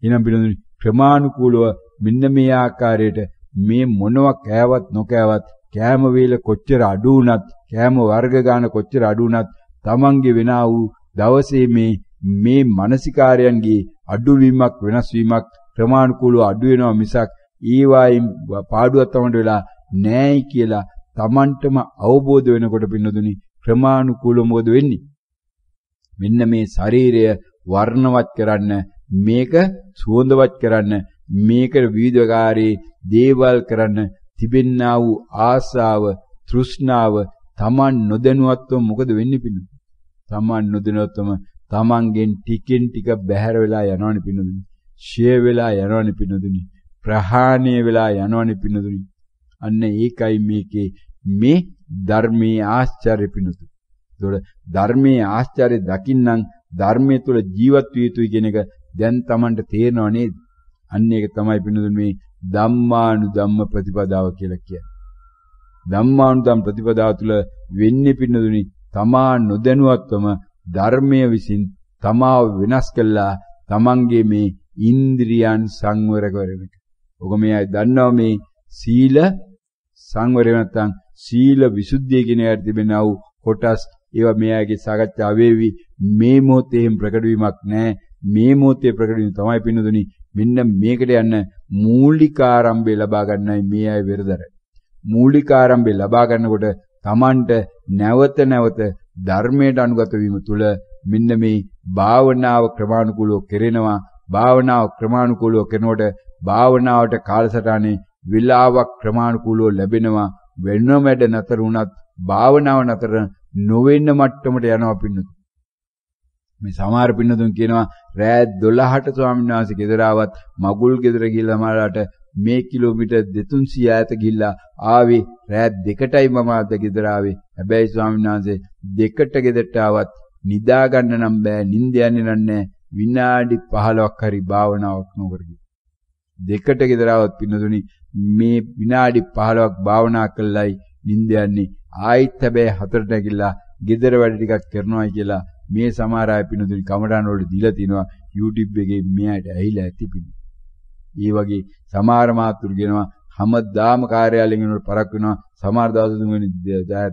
එනම් පින්නදුනි ක්‍රමානුකූලව මෙන්න මේ ආකාරයට මේ මොනවා කෑවත් නොකෑවත් කෑම වේල කොච්චර අඩු වුණත් කෑම වර්ග ගන්න කොච්චර අඩු වුණත් Tamange වෙනා වූ දවසේ මේ මේ මානසිකාරයන්ගේ අඩුවීමක් වෙනස් වීමක් ක්‍රමානුකූලව අඩු වෙනවා මිසක් ඊවායින් පාඩුවක් තමන්ට වෙලා නෑයි කියලා තමන්ටම අවබෝධ වෙනකොට පින්නදුනි ක්‍රමානුකූලව මොකද වෙන්නේ? මෙන්න මේ ශරීරය වර්ණවත් කරන්න මේක සුවඳවත් කරන්න මේක විවිධකාරී දේවල් කරන්න තිබෙන්නා වූ ආසාව තෘෂ්ණාව Taman නොදැනුවත්වම මොකද වෙන්නේ පින්නු? Taman නොදැනුවත්වම Tamanගෙන් ටිකෙන් ටික බැහැර වෙලා යනවනේ පින්නදුනි. ෂේ වෙලා යනවනේ පින්නදුනි. ප්‍රහාණය වෙලා යනවනේ පින්නදුනි. අන්න ඒකයි මේකේ මේ ධර්මයේ ආශ්චර්ය පිණුතු. ඒතකොට ධර්මයේ ආශ්චර්ය දකින්නම් ධර්මයේ තුල ජීවත් විය යුතුයි කියන එක දැන් Tamanට තේරෙනව නේද? අන්න ඒක තමයි පිණුතුන් මේ ධම්මානුධම්ම ප්‍රතිපදාව කියලා කියන්නේ. ධම්මානුධම්ම ප්‍රතිපදාව තුළ වෙන්නේ පින්නදුනි තමා නොදැනුවත්වම ධර්මයේ විසින් තමා වෙනස් කළා තමන්ගේ මේ ඉන්ද්‍රියන් සංවර කරන එක. ඔක මේ අය දන්නවා මේ සීල සංවරය නැත්තම් සීල විසුද්ධිය කියන එකට තිබෙනා වූ කොටස් ඒවා මේ අයගේ සාකච්ඡා වේවි. මේ මොහොතේ ප්‍රකට වීමක් නැහැ. මේ මොහොතේ ප්‍රකට වීම තමයි පින්නදුනි මෙන්න මේකට යන්න මූලික ආරම්භය ලබා ගන්නයි මේ අය වෙරදර. මූලික ආරම්භය ලබා ගන්නකොට Tamanට නැවත නැවත ධර්මයට අනුගත වීම තුළ මෙන්න මේ භාවනාව ක්‍රමානුකූලව කෙරෙනවා. භාවනාව ක්‍රමානුකූලව කරනකොට භාවනාවට කාලසටහනේ විලාවක් ක්‍රමානුකූලව ලැබෙනවා. වෙනමැඩ නතර වුණත් භාවනාව නතර නොවෙන්න මට්ටමට යනවා පින්නතුන්. මේ සමහර පින්නතුන් කියනවා රෑ 12ට ස්වාමීන් වහන්සේ ගෙදර ආවත් මගුල් ගෙදර ගිහලා මාලාට මේ කිලෝමීටර් 200 ඈත ගිහිල්ලා ආවේ රෑ 2ටයි මම අද ගෙදර ආවේ. හැබැයි ස්වාමීන් වහන්සේ දෙකට ගෙදරට ආවත් නිදා ගන්න නම් බෑ නිින්ද යන්නේ නැහැ විනාඩි 15ක් හරි භාවනාවක් නොකර දෙකට ගෙදරවත් පින්නතුනි මේ විනාඩි 15ක් භාවනා කළයි නිින්ද යන්නේ. ආයිත් හැබැයි හතරට නැගිලා ගෙදර වැඩ ටිකක් කරනවායි කියලා මේ සමහර අය පින්නතුනි කමඩාන වලට දීලා තිනවා YouTube එකේ මෙයාට ඇහිලා ඇති පින්න. ඒ වගේ සමහර මාතුරු කියනවා හැමදාම කාර්යාලයෙන් එනකොට පරක් වෙනවා සමහර දවස් තුනෙන්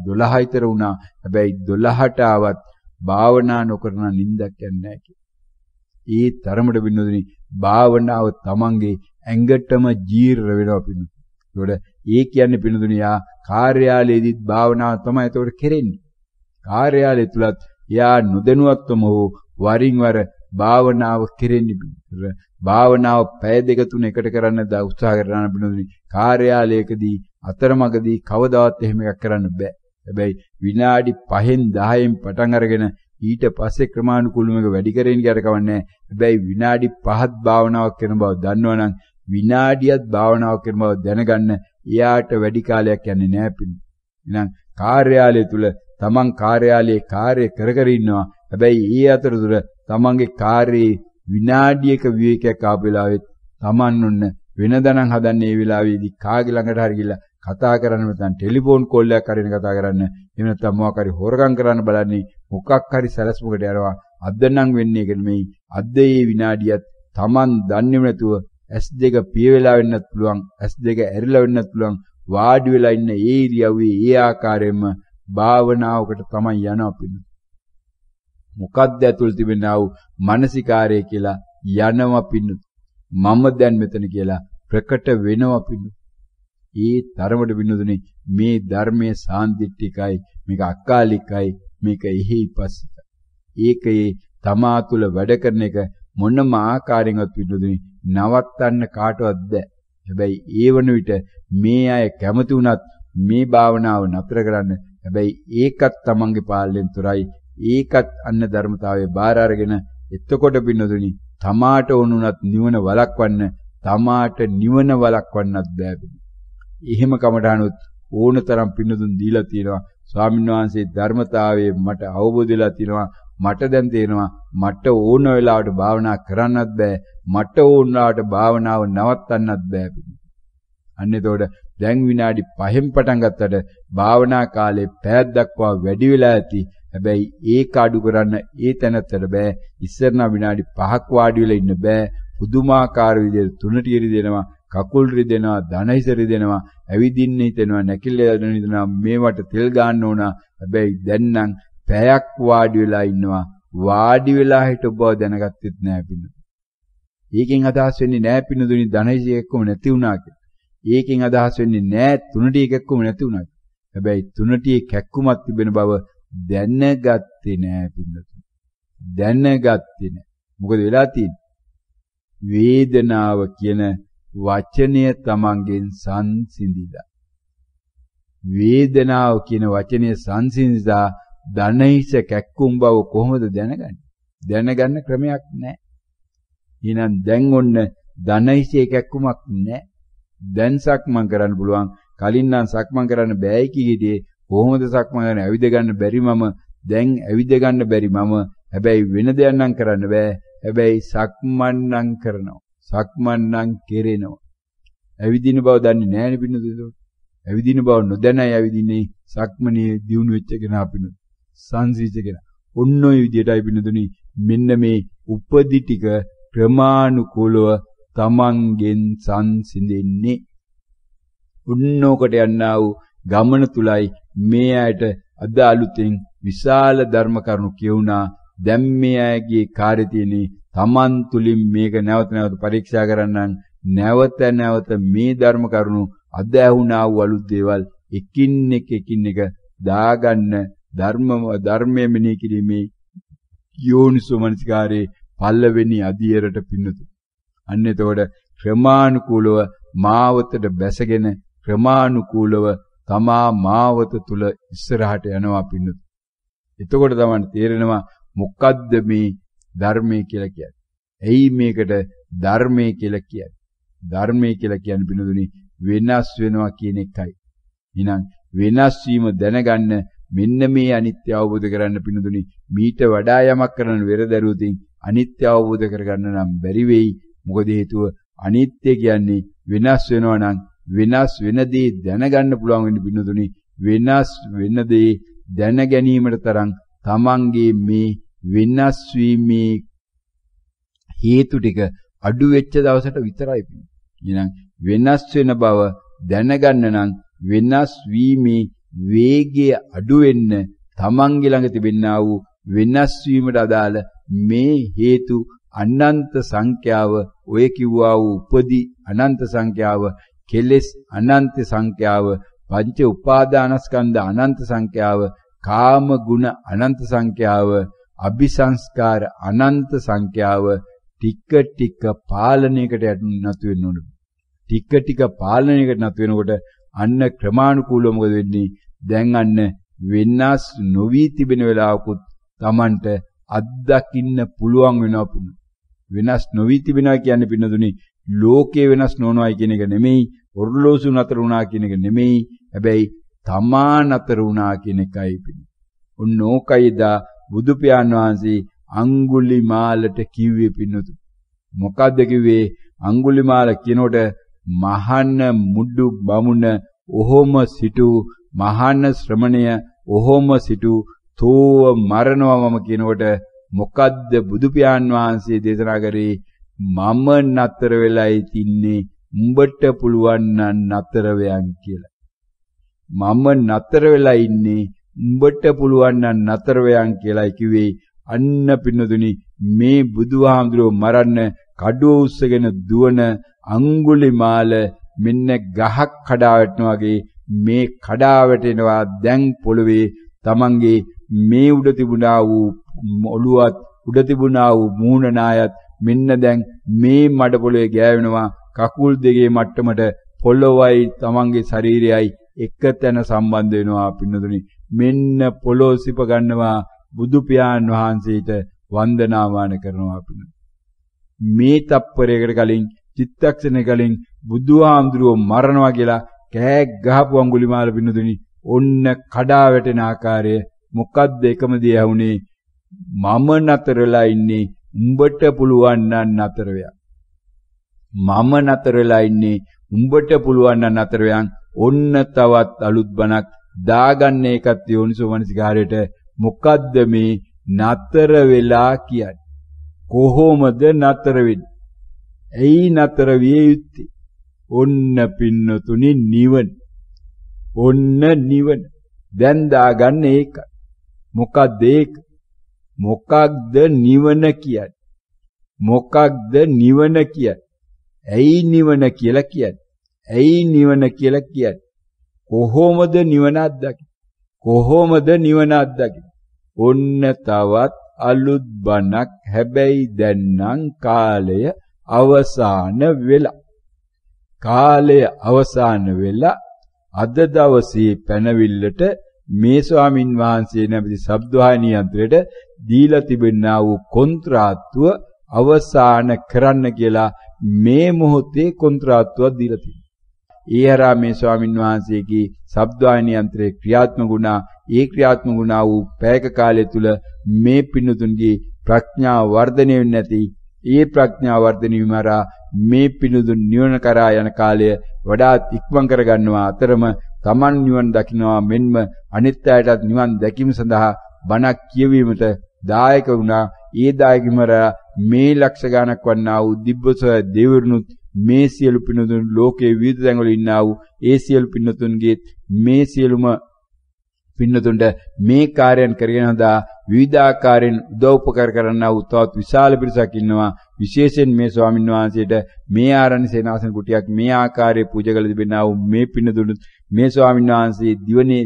12 විතර වුණා. හැබැයි 12ට ආවත් භාවනා නොකරන නිින්දක් යන්නේ ඒ තරමට බින්නදුනි භාවනාව තමන්ගේ ඇඟටම ජීර්ණ වෙනවා පින්නු. ඒකට ඒ කියන්නේ පින්නදුනි යා කාර්යාලයේදීත් භාවනාව තමයි ඒකට කෙරෙන්නේ. කාර්යාලය තුලත් යා නොදැනුවත්වම හෝ වරින් වර භාවනාව කෙරෙන්නේ. භාවනාව පැය දෙක තුන එකට කරන්න උත්සාහ කරන පින්නදුනි කාර්යාලයකදී අතරමඟදී කවදාවත් එහෙම එකක් කරන්න බෑ. හැබැයි විනාඩි 5න් 10න් පටන් අරගෙන ඊට පස්සේ ක්‍රමානුකූලව මේක වැඩි කරගෙන ගියට කවන්නේ හැබැයි විනාඩි 5ක් භාවනාවක් කරන බව දන්නවනම් විනාඩියක් භාවනාවක් කරන බව දැනගන්න එයාට වැඩි කාලයක් යන්නේ නැහැ පිළි. එහෙනම් කාර්යාලය තුල තමන් කාර්යාලයේ කාර්ය කර කර ඉන්නවා. හැබැයි ඒ අතරතුර තමන්ගේ කාර්යයේ විනාඩියක විවේකයක් ආපු වෙලාවෙත් තමන් ඔන්න වෙනදනම් හදන්නේ ඒ වෙලාවේදී කාගේ ළඟට හරි ගිහලා කතා කරන්න නැත්නම් ටෙලිෆෝන් කෝල් එකක් කරගෙන කතා කරන්න එහෙම නැත්නම් මොකක් හරි හොරගම් කරන්න බලන්නේ මොකක් හරි සැලැස්මකට යනවා අද නම් වෙන්නේ ඒක නෙමෙයි අද මේ විනාඩියත් Taman දන්නේම නැතුව S2 පිය වෙලා වෙන්නත් පුළුවන් S2 ඇරිලා වෙන්නත් පුළුවන් වාඩි වෙලා ඉන්න ඒ ඉරියව්වේ ඒ ආකාරයෙන්ම භාවනාවකට තමයි යනවා පිණු මොකද්ද ඇතුළ තිබෙනා වූ මානසිකාරය කියලා යනවා පිණු මම දැන් මෙතන කියලා ප්‍රකට වෙනවා පිණු ඒ තරමට විනෝදුනේ මේ ධර්මයේ සාන්දිටිකයි මේක අකාලිකයි මේක එහි පස්සික. ඒකේ තමා තුල වැඩ කරන එක මොනම ආකාරයෙන්වත් විනෝදුනේ නවත්තන්න කාටවත් බෑ. හැබැයි ඒ වන විට මේ අය කැමති වුණත් මේ භාවනාව නතර කරන්න. හැබැයි ඒකත් තමන්ගේ පාලනයෙන් තොරයි. ඒකත් අන්න ධර්මතාවයේ බාර අරගෙන එතකොට පින්නදුනි තමාට ඕනුණත් නිවන වළක්වන්න තමාට නිවන වළක්වන්නත් බෑ. එහෙම කමටහනුත් ඕනතරම් පින්නතුන් දීලා තියෙනවා. ස්වාමීන් වහන්සේ ධර්මතාවයේ මට අවබෝධ වෙලා තියෙනවා. මට දැන් තේරෙනවා මට ඕන වෙලාවට භාවනා කරන්නත් බෑ. මට ඕන වෙලාවට භාවනාව නවත්තන්නත් බෑ. අන්න එතකොට දැන් විනාඩි 5න් පටන් ගත්තට භාවනා කාලේ පැයක් දක්වා වැඩි වෙලා ඇති. හැබැයි ඒක අඩු කරන්න ඒ තැනත්තට බෑ. ඉස්සරන විනාඩි 5ක් වාඩි වෙලා ඉන්න බෑ. පුදුමාකාර විදිහට තුනට ඉරි දෙනවා. කකුල් රිදෙනවා, ධන හිස රිදෙනවා, ඇවිදින්න හිතෙනවා, නැකිල්ල යන හිතෙනවා, මේවට තෙල් ගන්න ඕන. හැබැයි දැන් නම් පැයක් වාඩි වෙලා ඉන්නවා. වාඩි වෙලා හිටව බව දැනගත්තෙත් නෑ පින්නු. ඒකෙන් අදහස් වෙන්නේ නෑ පින්නදුනි ධන හිස එක්කම නැති වුණා කියලා. ඒකෙන් අදහස් වෙන්නේ නෑ තුනටි එකක්කම නැති වුණා. හැබැයි තුනටි කැක්කුමක් තිබෙන බව දැනගත්තේ නෑ පින්නතුනි. දැනගත්තේ නෑ. මොකද වෙලා තියෙන්නේ? වේදනාව කියන වචනය තමන්ගෙන් සංසිඳිලා වේදනාව කියන වචනය සංසිඳිලා ධනහිස කැක්කුම් බව කොහොමද දැනගන්නේ? දැනගන්න ක්‍රමයක් නැහැ. එහෙනම් දැන් ඔන්න ධනහිසේ කැක්කුමක් නැහැ. දැන් සක්මන් කරන්න පුළුවන්. කලින් නම් සක්මන් කරන්න බෑයි කීදී කොහොමද සක්මන් කරන්න? ඇවිද ගන්න බැරි මම. දැන් ඇවිද ගන්න බැරි මම. හැබැයි වෙන දෙයක් නම් කරන්න බෑ. හැබැයි සක්මන් නම් කරනවා. සක්මන් නම් කෙරෙනවා. ඇවිදින බව දන්නේ නැහැනේ පින්නතුනේ. ඇවිදින බව නොදැනයි ඇවිදින්නේ. සක්මනේ දියුණු වෙච්ච කෙනා පින්නු. සංසීච කෙනා. ඔන්න ඔය විදිහටයි පින්නතුනි මෙන්න මේ උපදි ටික ක්‍රමානුකූලව තමන්ගෙන් සංසිඳෙන්නේ. උන්නෝකට යන්නා වූ ගමන තුලයි මේ ඇයට අද අලුතෙන් විශාල ධර්ම කරුණු කියුණා. දැන් මේ අයගේ කාර්ය තියෙන්නේ තමන් තුලින් මේක නැවත නැවත පරීක්ෂා කරන්නන් නැවත නැවත මේ ධර්ම කරුණු අද ඇහුණා වූ අලුත් දේවල් එකින් එක එකින් එක දාගන්න ධර්ම ධර්මයේ මෙනෙහි කිරීමේ යෝනිසෝ මනසිකාරේ පල්ලවෙනි අධියරට පින්නතු. අන්න එතකොට ක්‍රමානුකූලව මාවතට බැසගෙන ක්‍රමානුකූලව තමා මාවත තුල ඉස්සරහට යනවා පින්නතු. එතකොට තමයි තේරෙනවා මොකද්ද මේ ධර්මය කියලා කියන්නේ. ඇයි මේකට ධර්මය කියලා කියන්නේ? ධර්මය කියලා කියන්නේ පින්නතුනි වෙනස් වෙනවා කියන එකයි. එහෙනම් වෙනස් වීම දැනගන්න මෙන්න මේ අනිත්‍ය අවබෝධ කරන්න පින්නතුනි මීට වඩා යමක් කරන්න වෙරදරුවතින් අනිත්‍ය අවබෝධ කරගන්න නම් බැරි වෙයි. මොකද හේතුව අනිත්‍ය කියන්නේ වෙනස් වෙනවා නම් වෙනස් වෙන දේ දැනගන්න පුළුවන් වෙන්න පින්නතුනි වෙනස් වෙන දේ දැන ගැනීමට තරම් තමන්ගේ මේ වෙනස් වීමේ හේතු ටික අඩු වෙච්ච දවසට විතරයි පින්නේ. එහෙනම් වෙනස් වෙන බව දැනගන්න නම් වෙනස් වීමේ වේගය අඩු වෙන්න තමන්ගේ ළඟ තිබෙනා වූ වෙනස් වීමට අදාළ මේ හේතු අනන්ත සංඛ්‍යාව ඔය කිව්වා වූ උපදි අනන්ත සංඛ්‍යාව කෙලෙස් අනන්ත සංඛ්‍යාව පංච උපාදානස්කන්ධ අනන්ත සංඛ්‍යාව කාම ගුණ අනන්ත සංඛ්‍යාව අபிසංස්කාර අනන්ත සංඛ්‍යාව ටික ටික පාලනයකට නතු වෙන්න ඕන. ටික ටික පාලනයකට නතු වෙනකොට අන්න ක්‍රමානුකූලව මොකද වෙන්නේ? දැන් අන්න වෙනස් නොවි තිබෙන වෙලාවකුත් Tamanට අත්දකින්න පුළුවන් වෙනවා පුණු. වෙනස් නොවි තිබෙනවා කියන්නේ පින්නදුනි ලෝකේ වෙනස් නොවනවායි කියන එක නෙමෙයි, ඔර්ලෝසු නතර වුණා කියන එක නෙමෙයි. හැබැයි තමා නතර වුණා කියන එකයි පින්න. ඔන්න ඕකයිදා බුදු පියාණන් වහන්සේ අඟුලිමාලට කිව්වේ පින්නතු. මොකද්ද කිව්වේ? අඟුලිමාල කියනකොට මහාන මුඩු බමුණ ඔහොම සිටු මහාන ශ්‍රමණය ඔහොම සිටු තෝව මරනවා මම කියනකොට මොකද්ද බුදු පියාණන් වහන්සේ දේශනා කරේ මම නතර වෙලයි තින්නේ උඹට පුළුවන් නම් නතර වෙයන් කියලා. මම නතර වෙලා ඉන්නේ උඹට පුළුවන් නම් නතර වෙයන් කියලායි කිව්වේ අන්න පින්නතුනි මේ බුදුහාමුදුරුව මරන්න කඩුව උස්සගෙන දුවන අඟුලිමාල මෙන්න ගහක් කඩා වැටෙනා වගේ මේ කඩා වැටෙනවා දැන් පොළවේ තමන්ගේ මේ උඩ තිබුණා වූ ඔළුවත් උඩ තිබුණා වූ මූණ නායත් මෙන්න දැන් මේ මඩ පොළවේ ගෑවෙනවා. කකුල් දෙකේ මට්ටමට පොළොවයි තමන්ගේ ශරීරයයි එක තැන සම්බන්ධ වෙනවා පින්නතුනි. මෙන්න පොළොව සිප ගන්නවා බුදු පියාණන් වහන්සේට වන්දනාමාන කරනවා පින්න මේ තප්පරයකට කලින් චිත්තක්ෂණ කලින් බුදුහාමුදුරුව මරනවා කියලා කෑ ගහපු අඟුලිමාල පින්නතුනි ඔන්න කඩා වැටෙන ආකාරය. මොකද්ද එකම දේ ඇහුනේ? මම නතරලා ඉන්නේ උඹට පුළුවන් නම් නතර මම නතර වෙලා ඉන්නේ උඹට පුළුවන් නම් නතර ඔන්න තවත් අලුත් බණක් දාගන්න එකත් යෝනිසෝ මනසිකාරයට. මොකද්ද මේ නතර වෙලා කියන්නේ? කොහොමද නතර වෙන්නේ? ඇයි නතර විය යුත්තේ. ඔන්න පින්නතුනි නිවන. ඔන්න නිවන. දැන් දාගන්න ඒක. මොකක්ද ඒක? මොකක්ද නිවන කියන්නේ? මොකක්ද නිවන කියන්නේ? ඇයි නිවන කියලා කියන්නේ? ඇයි නිවන කියලා කියන්නේ? කොහොමද නිවන අත්දකින්නේ? කොහොමද නිවන අත්දකින්නේ? ඔන්න තවත් අලුත් බණක් හැබැයි දැන් නම් කාලය අවසාන වෙලා. කාලය අවසාන වෙලා අද දවසේ පැනවිල්ලට මේ ස්වාමින් වහන්සේ නැමැති සබ්දවාහිනී යන්ත්‍රයට දීලා තිබෙනා වූ කොන්ත්‍රාත්තුව අවසාන කරන්න කියලා මේ මොහොතේ කොන්ත්‍රාත්තුවක් දීලා තියෙනවා. ඒ හරහා මේ ස්වාමින් වහන්සේගේ ශබ්දවාහිනී යන්ත්‍රයේ ක්‍රියාත්මක වුණා. ඒ ක්‍රියාත්මක වුණා වූ පැයක කාලය තුල මේ පින්නතුන්ගේ ප්‍රඥාව වර්ධනය වෙන්නේ නැති ඒ ප්‍රඥාව වර්ධනය වීම හරහා මේ පිනුදුන් නිවන කරා යන කාලය වඩාත් ඉක්මන් කරගන්නවා. අතරම Taman නිවන් දකින්නවා. මෙන්ම අනිත් අයටත් නිවන් දැකීම සඳහා බණක් කියවීමට දායක වුණා. ඒ දායකමර මේ ලක්ෂ ගණක් වන්නා වූ දිබ්බසොය දෙවිවරුනුත් මේ සියලු පින්තුන් ලෝකේ විවිධ තැන්වල ඉන්නා වූ ඒ සියලු පින්තුන්ගේ මේ සියලුම පින්නතුන්ට මේ කාර්යයන් කරගෙන හදා විවිධාකාරයෙන් උදව් උපකාර කරන්නා වූ තවත් විශාල පිරිසක් ඉන්නවා. විශේෂයෙන් මේ ස්වාමින් වහන්සේට මේ ආරණ්‍ය සේනාසන කුටියක් මේ ආකාරයේ පූජා කළ තිබෙනා වූ මේ පින්නතුන් මේ ස්වාමින් වහන්සේ දිවනේ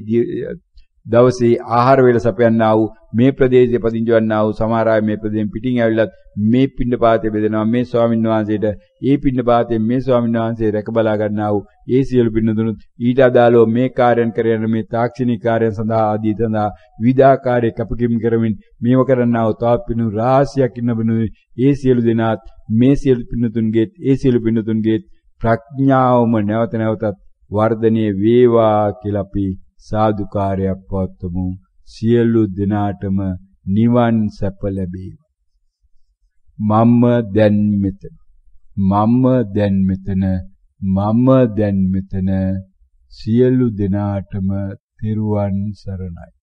දවසේ ආහාර වේල සපයන්නා වූ මේ ප්‍රදේශයේ පදිංචවන්නා වූ සමහර අය මේ ප්‍රදේශයෙන් පිටින් ඇවිල්ලත් මේ පින්නපාතේ බෙදෙනවා. මේ ස්වාමීන් වහන්සේට ඒ පින්නපාතේ මේ ස්වාමීන් වහන්සේ රැක බලා ගන්නා වූ ඒ සියලු පින්නතුනුත් ඊට අදාළව මේ කාර්යයන් කරන මේ තාක්ෂණික කාර්යයන් සඳහා ආදී සඳහා විවිධාකාරයේ කැපකිරීම කරමින් මේව කරන්නා වූ තවත් පින්නු රාශියක් ඉන්න බිනුයි ඒ සියලු දෙනාත් මේ සියලු පින්නතුන්ගේත් ඒ සියලු පින්නතුන්ගේත් ප්‍රඥාවම නැවත නැවතත් වර්ධනය වේවා කියලා අපි සාදුකාරයක් පවත්වමු. සියලු දෙනාටම නිවන් සැප ලැබේවා. මම දැන් මෙතන. මම දැන් මෙතන. මම දැන් මෙතන. සියලු දෙනාටම තෙරුවන් සරණයි.